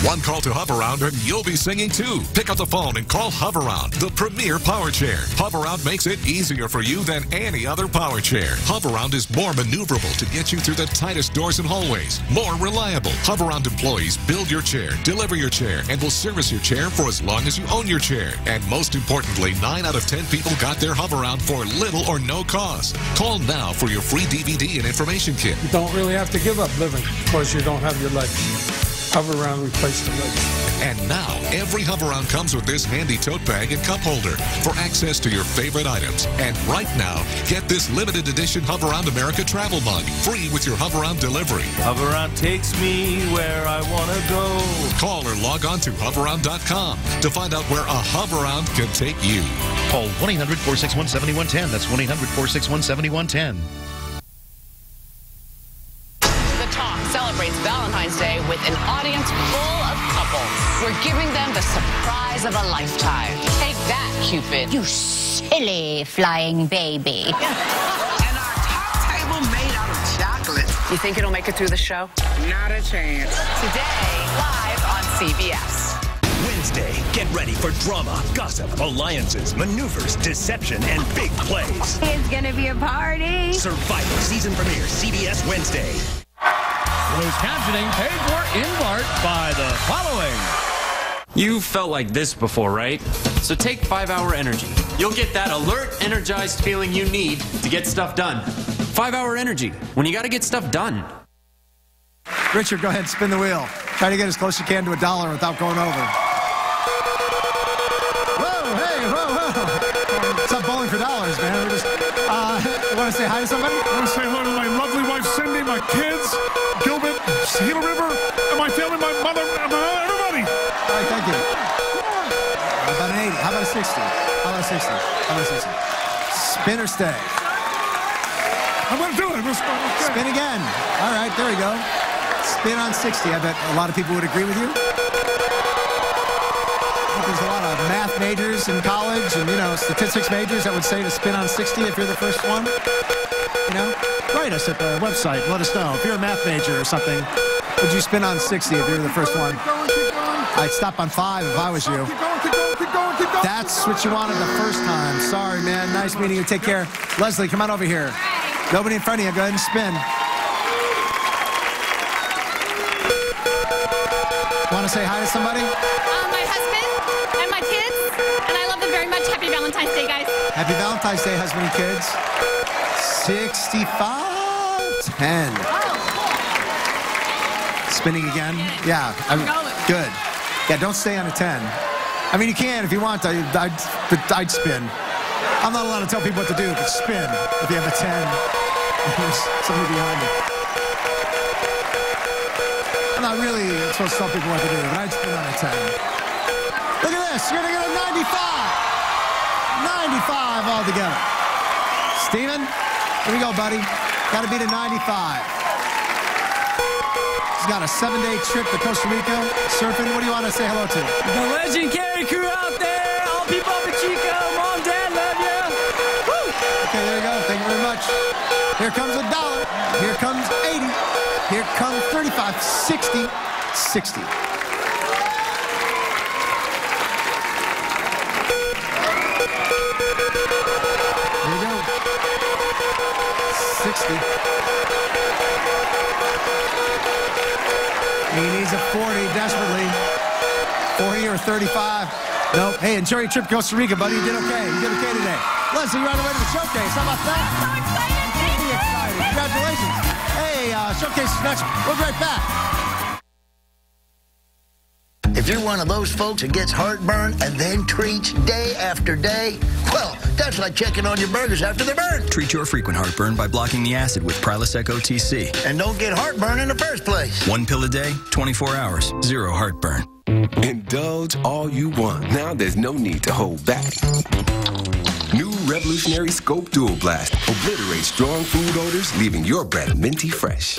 Speaker 28: One call to Hoveround and you'll be singing too. Pick up the phone and call Hoveround, the premier power chair. Hoveround makes it easier for you than any other power chair. Hoveround is more maneuverable to get you through the tightest doors and hallways. More reliable. Hoveround employees build your chair, deliver your chair, and will service your chair for as long as you own your chair. And most importantly, 9 out of 10 people got their Hoveround for little or no cost. Call now for your free DVD and information kit.
Speaker 44: You don't really have to give up living because you don't have your legs. Hoveround, replace the legs.
Speaker 28: And now, every Hoveround comes with this handy tote bag and cup holder for access to your favorite items. And right now, get this limited edition Hoveround America travel mug free with your Hoveround delivery.
Speaker 43: Hoveround takes me where I want to go.
Speaker 28: Call or log on to hoveround.com to find out where a Hoveround can take you.
Speaker 45: Call 1 800 461 7110. That's 1 800 461 7110.
Speaker 46: An audience full of couples. We're giving them the surprise of a lifetime. Take that, Cupid.
Speaker 47: You silly flying baby. (laughs)
Speaker 46: And our top table made out of chocolate. You think it'll make it through the show? Not a chance. Today, live on CBS.
Speaker 33: Wednesday, get ready for drama, gossip, alliances, maneuvers, deception, and big plays.
Speaker 47: It's gonna be a party.
Speaker 33: Survivor season premiere, CBS Wednesday.
Speaker 3: Closed captioning paid for in part by the following.
Speaker 48: You felt like this before, right? So take 5 Hour Energy. You'll get that alert, energized feeling you need to get stuff done. 5 Hour Energy, when you gotta get stuff done.
Speaker 4: Richard, go ahead, spin the wheel. Try to get as close as you can to a dollar without going over. Whoa, hey, whoa, whoa. It's not bowling for dollars, man. We just uh, want to say hi to somebody.
Speaker 26: I want to say hello to my lovely wife Cindy, my kids, Gilbert, Gila River, and my family, my mother, everybody.
Speaker 4: All right, thank you. How about an 80? How about a 60? How about a 60? How about a 60? Spin or stay?
Speaker 26: I'm going to do it. I'm gonna- okay.
Speaker 4: Spin again. All right, there we go. Spin on 60. I bet a lot of people would agree with you. There's a lot of math majors in college and, you know, statistics majors that would say to spin on 60 if you're the first one. You know, write us at the website. Let us know. If you're a math major or something, would you spin on 60 if you're the first one? I'd stop on five if I was you. That's what you wanted the first time. Sorry, man. Nice meeting you. Take care. Leslie, come on over here. Nobody in front of you. Go ahead and spin. Want to say hi to somebody?
Speaker 40: Uh, my husband and my kids, and I love them very much. Happy Valentine's Day, guys.
Speaker 4: Happy Valentine's Day, husband and kids. 65 10. Spinning again? Yeah. I'm, good. Yeah, don't stay on a 10. I mean, you can if you want. I, I'd, but I'd spin. I'm not allowed to tell people what to do, but spin if you have a 10. (laughs) There's somebody behind me. I'm not really supposed to tell people what to do, but I'd spin on a 10. Look at this. You're going to get a 95. 95 altogether. Steven, here we go, buddy. Got to beat a 95. He's got a seven-day trip to Costa Rica surfing. What do you want to say hello to?
Speaker 49: The legend, legendary crew out there, all people up in Chico, mom, dad, love you. Woo!
Speaker 4: Okay, there you go. Thank you very much. Here comes a dollar. Here comes 80. Here comes 35, 60, 60. 60. He needs a 40 desperately. 40 or 35. Nope. Hey, enjoy your trip to Costa Rica, buddy. You did okay. You did okay today. Leslie, you're on the way to the showcase. How about that? So excited. Really excited. Congratulations. Hey, uh, showcase is next. We'll be right back.
Speaker 50: If you're one of those folks that gets heartburn and then treats day after day, well, that's like checking on your burgers after they're burned.
Speaker 51: Treat your frequent heartburn by blocking the acid with Prilosec OTC.
Speaker 50: And don't get heartburn in the first place.
Speaker 51: One pill a day, 24 hours, zero heartburn.
Speaker 52: Indulge all you want. Now there's no need to hold back. New revolutionary Scope Dual Blast obliterates strong food odors, leaving your breath minty fresh.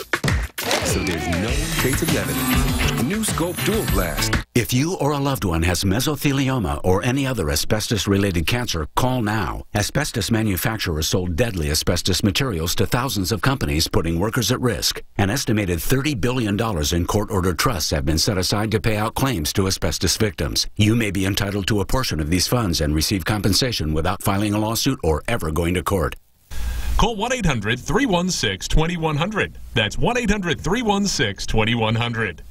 Speaker 52: So there's no trace of evidence. New Scope Dual Blast.
Speaker 36: If you or a loved one has mesothelioma or any other asbestos-related cancer, call now. Asbestos manufacturers sold deadly asbestos materials to thousands of companies, putting workers at risk. An estimated $30 billion in court-ordered trusts have been set aside to pay out claims to asbestos victims. You may be entitled to a portion of these funds and receive compensation without filing a lawsuit or ever going to court.
Speaker 53: Call 1 800 316 2100. That's 1 800 316 2100.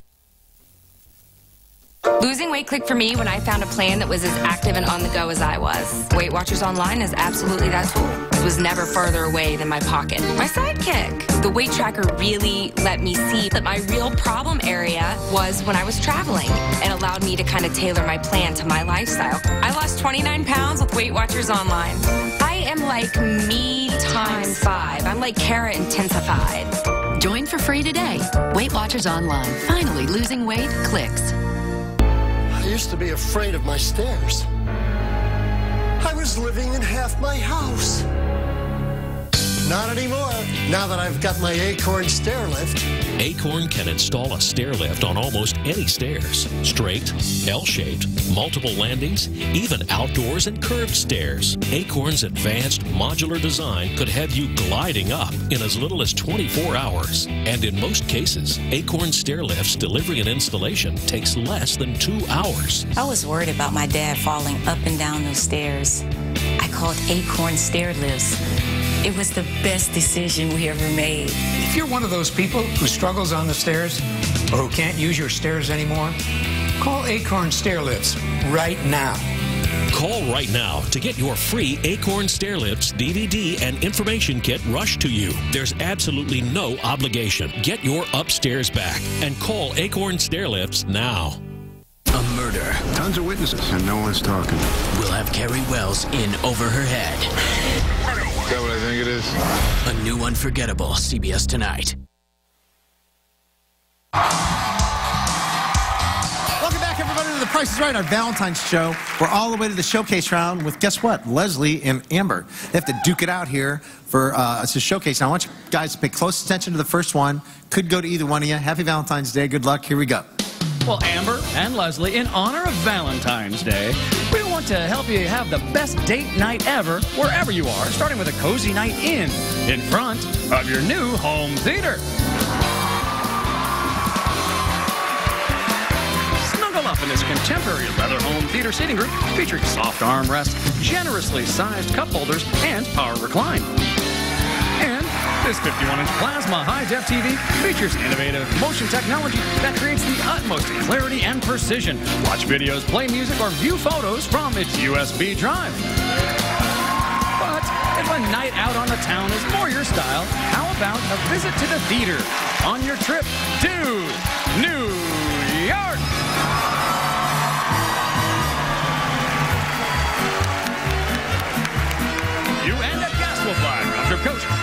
Speaker 54: Losing weight clicked for me when I found a plan that was as active and on the go as I was. Weight Watchers Online is absolutely that tool. It was never further away than my pocket. My sidekick. The weight tracker really let me see that my real problem area was when I was traveling and allowed me to kind of tailor my plan to my lifestyle. I lost 29 pounds with Weight Watchers Online. I am like me times five. I'm like Kara intensified.
Speaker 55: Join for free today. Weight Watchers Online. Finally, losing weight clicks.
Speaker 50: I used to be afraid of my stairs. I was living in half my house. Not anymore, now that I've got my Acorn stair lift.
Speaker 56: Acorn can install a stair lift on almost any stairs. Straight, L-shaped, multiple landings, even outdoors and curved stairs. Acorn's advanced modular design could have you gliding up in as little as 24 hours. And in most cases, Acorn stair lifts delivery and installation takes less than two hours.
Speaker 57: I was worried about my dad falling up and down those stairs. I called Acorn Stair Lifts. It was the best decision we ever made.
Speaker 58: If you're one of those people who struggles on the stairs or who can't use your stairs anymore, call Acorn Stair Lifts right now.
Speaker 56: Call right now to get your free Acorn Stair Lifts DVD and information kit rushed to you. There's absolutely no obligation. Get your upstairs back and call Acorn Stair Lifts now.
Speaker 59: A murder. Tons of witnesses, and no one's talking. We'll have Carrie Wells in over her head.
Speaker 60: Is that what I think it is?
Speaker 59: A new unforgettable CBS Tonight.
Speaker 4: Welcome back, everybody, to The Price is Right, our Valentine's show. We're all the way to the showcase round with, guess what? Leslie and Amber. They have to duke it out here for uh, it's a showcase. Now, I want you guys to pay close attention to the first one. Could go to either one of you. Happy Valentine's Day. Good luck. Here we go.
Speaker 3: Well, Amber and Leslie, in honor of Valentine's Day, we want to help you have the best date night ever wherever you are, starting with a cozy night in, in front of your new home theater. Snuggle up in this contemporary leather home theater seating group featuring soft armrests, generously sized cup holders, and power recline. And this 51-inch plasma high-def TV features innovative motion technology that creates the utmost clarity and precision. Watch videos, play music, or view photos from its USB drive. But if a night out on the town is more your style, how about a visit to the theater on your trip to New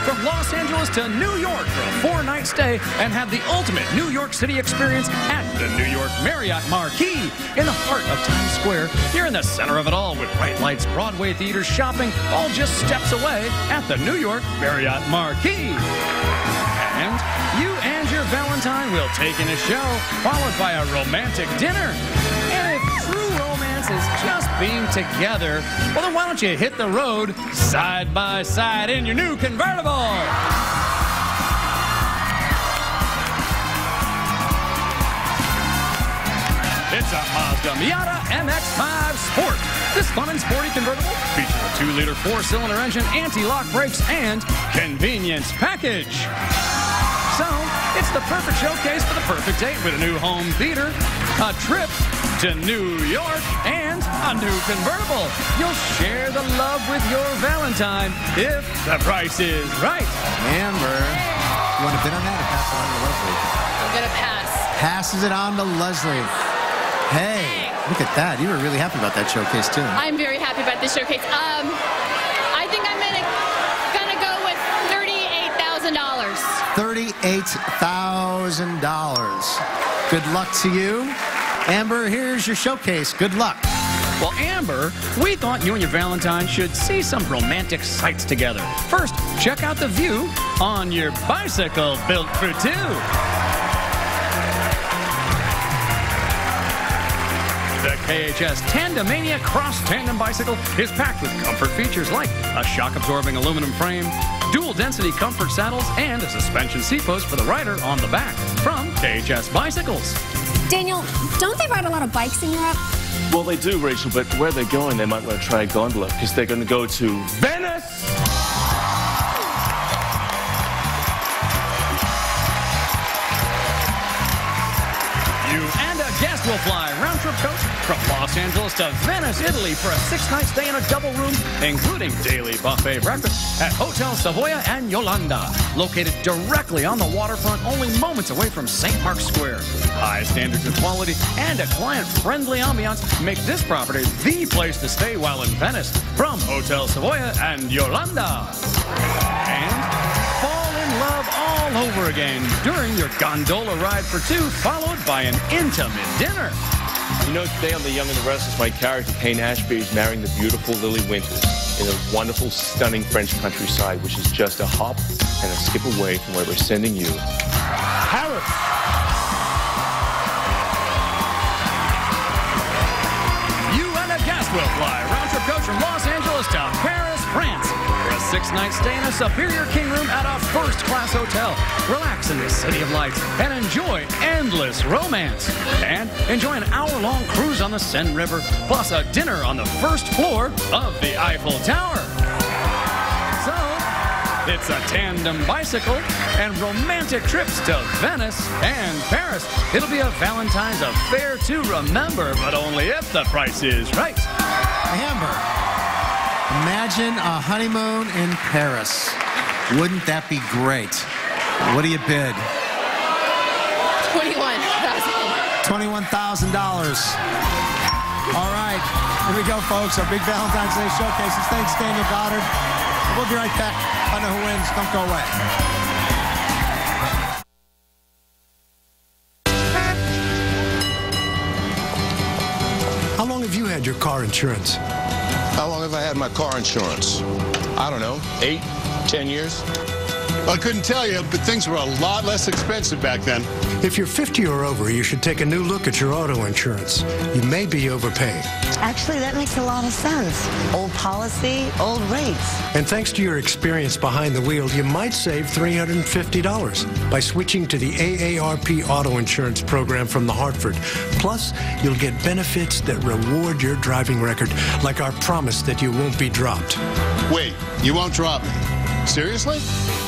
Speaker 3: from Los Angeles to New York for a four-night stay and have the ultimate New York City experience at the New York Marriott Marquis in the heart of Times Square. You're in the center of it all with bright lights, Broadway theaters, shopping, all just steps away at the New York Marriott Marquis. And you and your Valentine will take in a show, followed by a romantic dinner. Is just being together, well, then why don't you hit the road side by side in your new convertible? It's a Mazda Miata MX-5 Sport. This fun and sporty convertible features a 2-liter 4-cylinder engine, anti-lock brakes, and convenience package. So, it's the perfect showcase for the perfect date with a new home theater, a trip to New York, and a new convertible. You'll share the love with your Valentine if the price is right.
Speaker 4: Amber, you want to bid on that or pass it on to Leslie?
Speaker 40: I'm gonna pass.
Speaker 4: Passes it on to Leslie. Hey, look at that. You were really happy about that showcase, too.
Speaker 40: I'm very happy about this showcase. Um, I think I'm gonna gonna go with thirty-eight thousand dollars.
Speaker 4: $38,000. Good luck to you. Amber, here's your showcase. Good luck.
Speaker 3: Well, Amber, we thought you and your Valentine should see some romantic sights together. First, check out the view on your bicycle built for two. The KHS Tandemania Cross Tandem Bicycle is packed with comfort features like a shock-absorbing aluminum frame, dual-density comfort saddles, and a suspension seat post for the rider on the back from KHS Bicycles.
Speaker 61: Daniel, don't they ride a lot of bikes in Europe?
Speaker 62: Well, they do, Rachel, but where they're going, they might want to try a gondola because they're going to go to Venice.
Speaker 3: Will fly round-trip coach from Los Angeles to Venice, Italy for a six-night stay in a double room, including daily buffet breakfast at Hotel Savoia and Jolanda, located directly on the waterfront, only moments away from St. Mark's Square. High standards of quality and a client-friendly ambiance make this property the place to stay while in Venice from Hotel Savoia and Jolanda. All over again during your gondola ride for two, followed by an intimate dinner.
Speaker 62: You know, today on The Young and the Restless, my character, Kane Ashby, is marrying the beautiful Lily Winters in a wonderful, stunning French countryside, which is just a hop and a skip away from where we're sending you. Paris!
Speaker 3: You and a guest will fly round-trip coach from Los Angeles to Paris, France six-night stay in a superior king room at a first-class hotel. Relax in the city of lights and enjoy endless romance. And enjoy an hour-long cruise on the Seine River, plus a dinner on the first floor of the Eiffel Tower. So, it's a tandem bicycle and romantic trips to Venice and Paris. It'll be a Valentine's affair to remember, but only if the price is right.
Speaker 4: Amber, imagine a honeymoon in Paris. Wouldn't that be great? What do you bid?
Speaker 40: 21,000.
Speaker 4: $21,000. All right, here we go, folks. Our big Valentine's Day showcases. Thanks, Daniel Goddard. We'll be right back. I know who wins. Don't go away.
Speaker 38: How long have you had your car insurance?
Speaker 60: How long have I had my car insurance? I don't know, eight, ten years?
Speaker 63: I couldn't tell you, but things were a lot less expensive back then.
Speaker 38: If you're 50 or over, you should take a new look at your auto insurance. You may be overpaying.
Speaker 64: Actually, that makes a lot of sense. Old policy, old rates.
Speaker 38: And thanks to your experience behind the wheel, you might save $350 by switching to the AARP auto insurance program from the Hartford. Plus, you'll get benefits that reward your driving record, like our promise that you won't be dropped.
Speaker 63: Wait, you won't drop me? Seriously?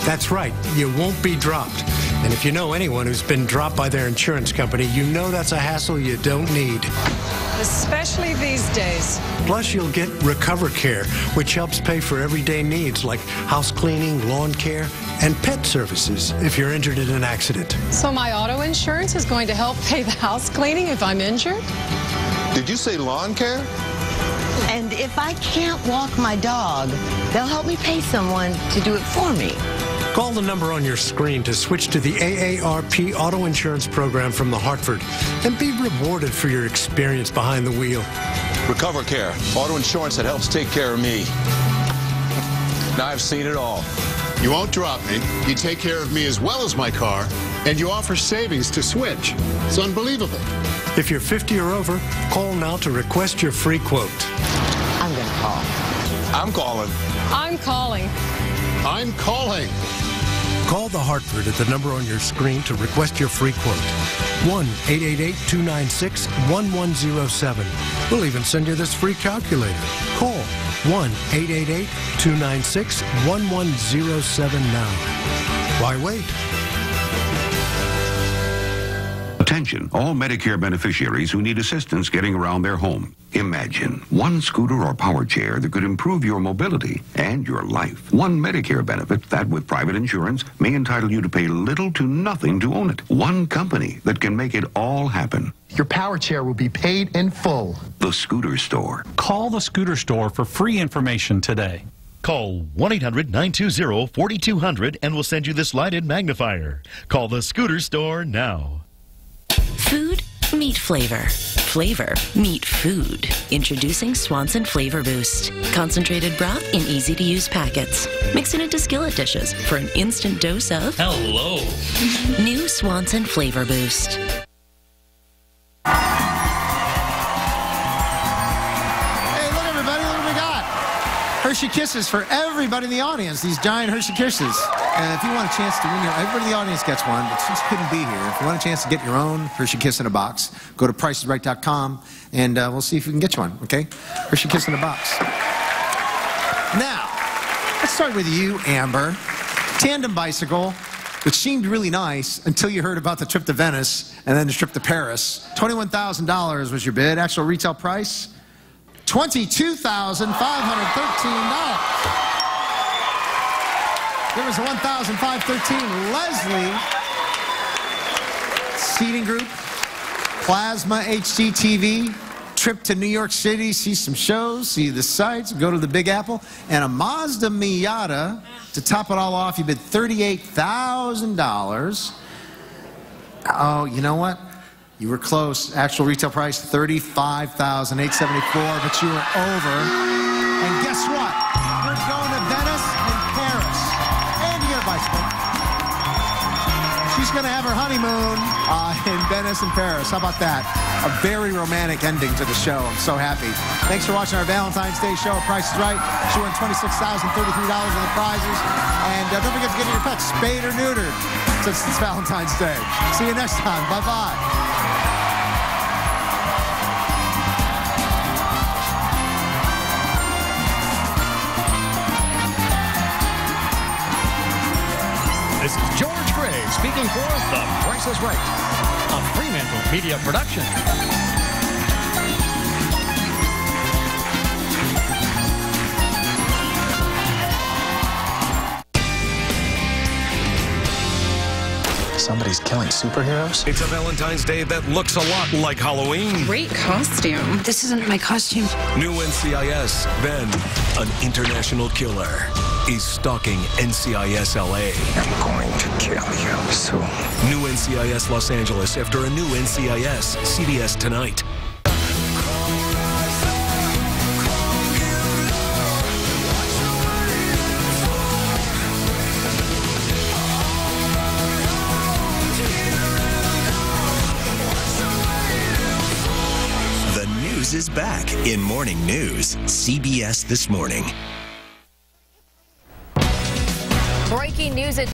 Speaker 38: That's right, you won't be dropped. And if you know anyone who's been dropped by their insurance company, you know that's a hassle you don't need.
Speaker 65: Especially these days.
Speaker 38: Plus, you'll get Recover Care, which helps pay for everyday needs like house cleaning, lawn care, and pet services if you're injured in an accident.
Speaker 65: So my auto insurance is going to help (laughs) pay the house cleaning if I'm injured?
Speaker 60: Did you say lawn care?
Speaker 64: And if I can't walk my dog, they'll help me pay someone to do it for me.
Speaker 38: Call the number on your screen to switch to the AARP Auto Insurance Program from the Hartford and be rewarded for your experience behind the wheel.
Speaker 60: Recover Care, auto insurance that helps take care of me. Now I've seen it all.
Speaker 63: You won't drop me. You take care of me as well as my car, and you offer savings to switch. It's unbelievable.
Speaker 38: If you're 50 or over, call now to request your free quote.
Speaker 64: I'm going to call.
Speaker 60: I'm calling.
Speaker 65: I'm calling.
Speaker 63: I'm calling.
Speaker 38: Call the Hartford at the number on your screen to request your free quote. 1 888 296 1107. We'll even send you this free calculator. Call 1 888 296 1107 now. Why wait?
Speaker 66: Attention, all Medicare beneficiaries who need assistance getting around their home. Imagine one scooter or power chair that could improve your mobility and your life. One Medicare benefit that, with private insurance, may entitle you to pay little to nothing to own it. One company that can make it all happen.
Speaker 67: Your power chair will be paid in full.
Speaker 66: The Scooter Store.
Speaker 68: Call the Scooter Store for free information today.
Speaker 69: Call 1 800 920 4200 and we'll send you this lighted magnifier. Call the Scooter Store now.
Speaker 70: Food, meat flavor. Flavor, meat food. Introducing Swanson Flavor Boost. Concentrated broth in easy to use packets. Mix it into skillet dishes for an instant dose of.
Speaker 68: Hello.
Speaker 70: New Swanson Flavor Boost.
Speaker 4: Hershey Kisses for everybody in the audience, these giant Hershey Kisses. And if you want a chance to win your, everybody in the audience gets one, but you couldn't be here, if you want a chance to get your own Hershey Kiss in a box, go to pricesright.com and uh, we'll see if we can get you one, okay? Hershey Kiss in a box. Now, let's start with you, Amber. Tandem bicycle, which seemed really nice until you heard about the trip to Venice and then the trip to Paris. $21,000 was your bid. Actual retail price? $22,513. There was a 1,513. Leslie, seating group, Plasma HDTV, trip to New York City, see some shows, see the sights, go to the Big Apple, and a Mazda Miata. To top it all off, you bid $38,000. Oh, you know what? You were close. Actual retail price 35,874, but you were over. And guess what? You're going to Venice and Paris. And you get a bicycle. She's going to have her honeymoon uh, in Venice and Paris. How about that? A very romantic ending to the show. I'm so happy. Thanks for watching our Valentine's Day show. Price is right. She won $26,033 in the prizes. And uh, don't forget to get your pets spayed or neutered since it's Valentine's Day. See you next time. Bye-bye.
Speaker 3: Speaking for The Price is Right, a Fremantle Media production.
Speaker 71: Somebody's killing superheroes?
Speaker 72: It's a Valentine's Day that looks a lot like Halloween.
Speaker 65: Great costume.
Speaker 73: This isn't my costume.
Speaker 72: New NCIS, Ben, an international killer, is stalking NCIS LA.
Speaker 71: I'm going to kill you soon.
Speaker 72: New NCIS Los Angeles after a new NCIS, CBS tonight.
Speaker 74: The news is back in morning news. CBS This Morning.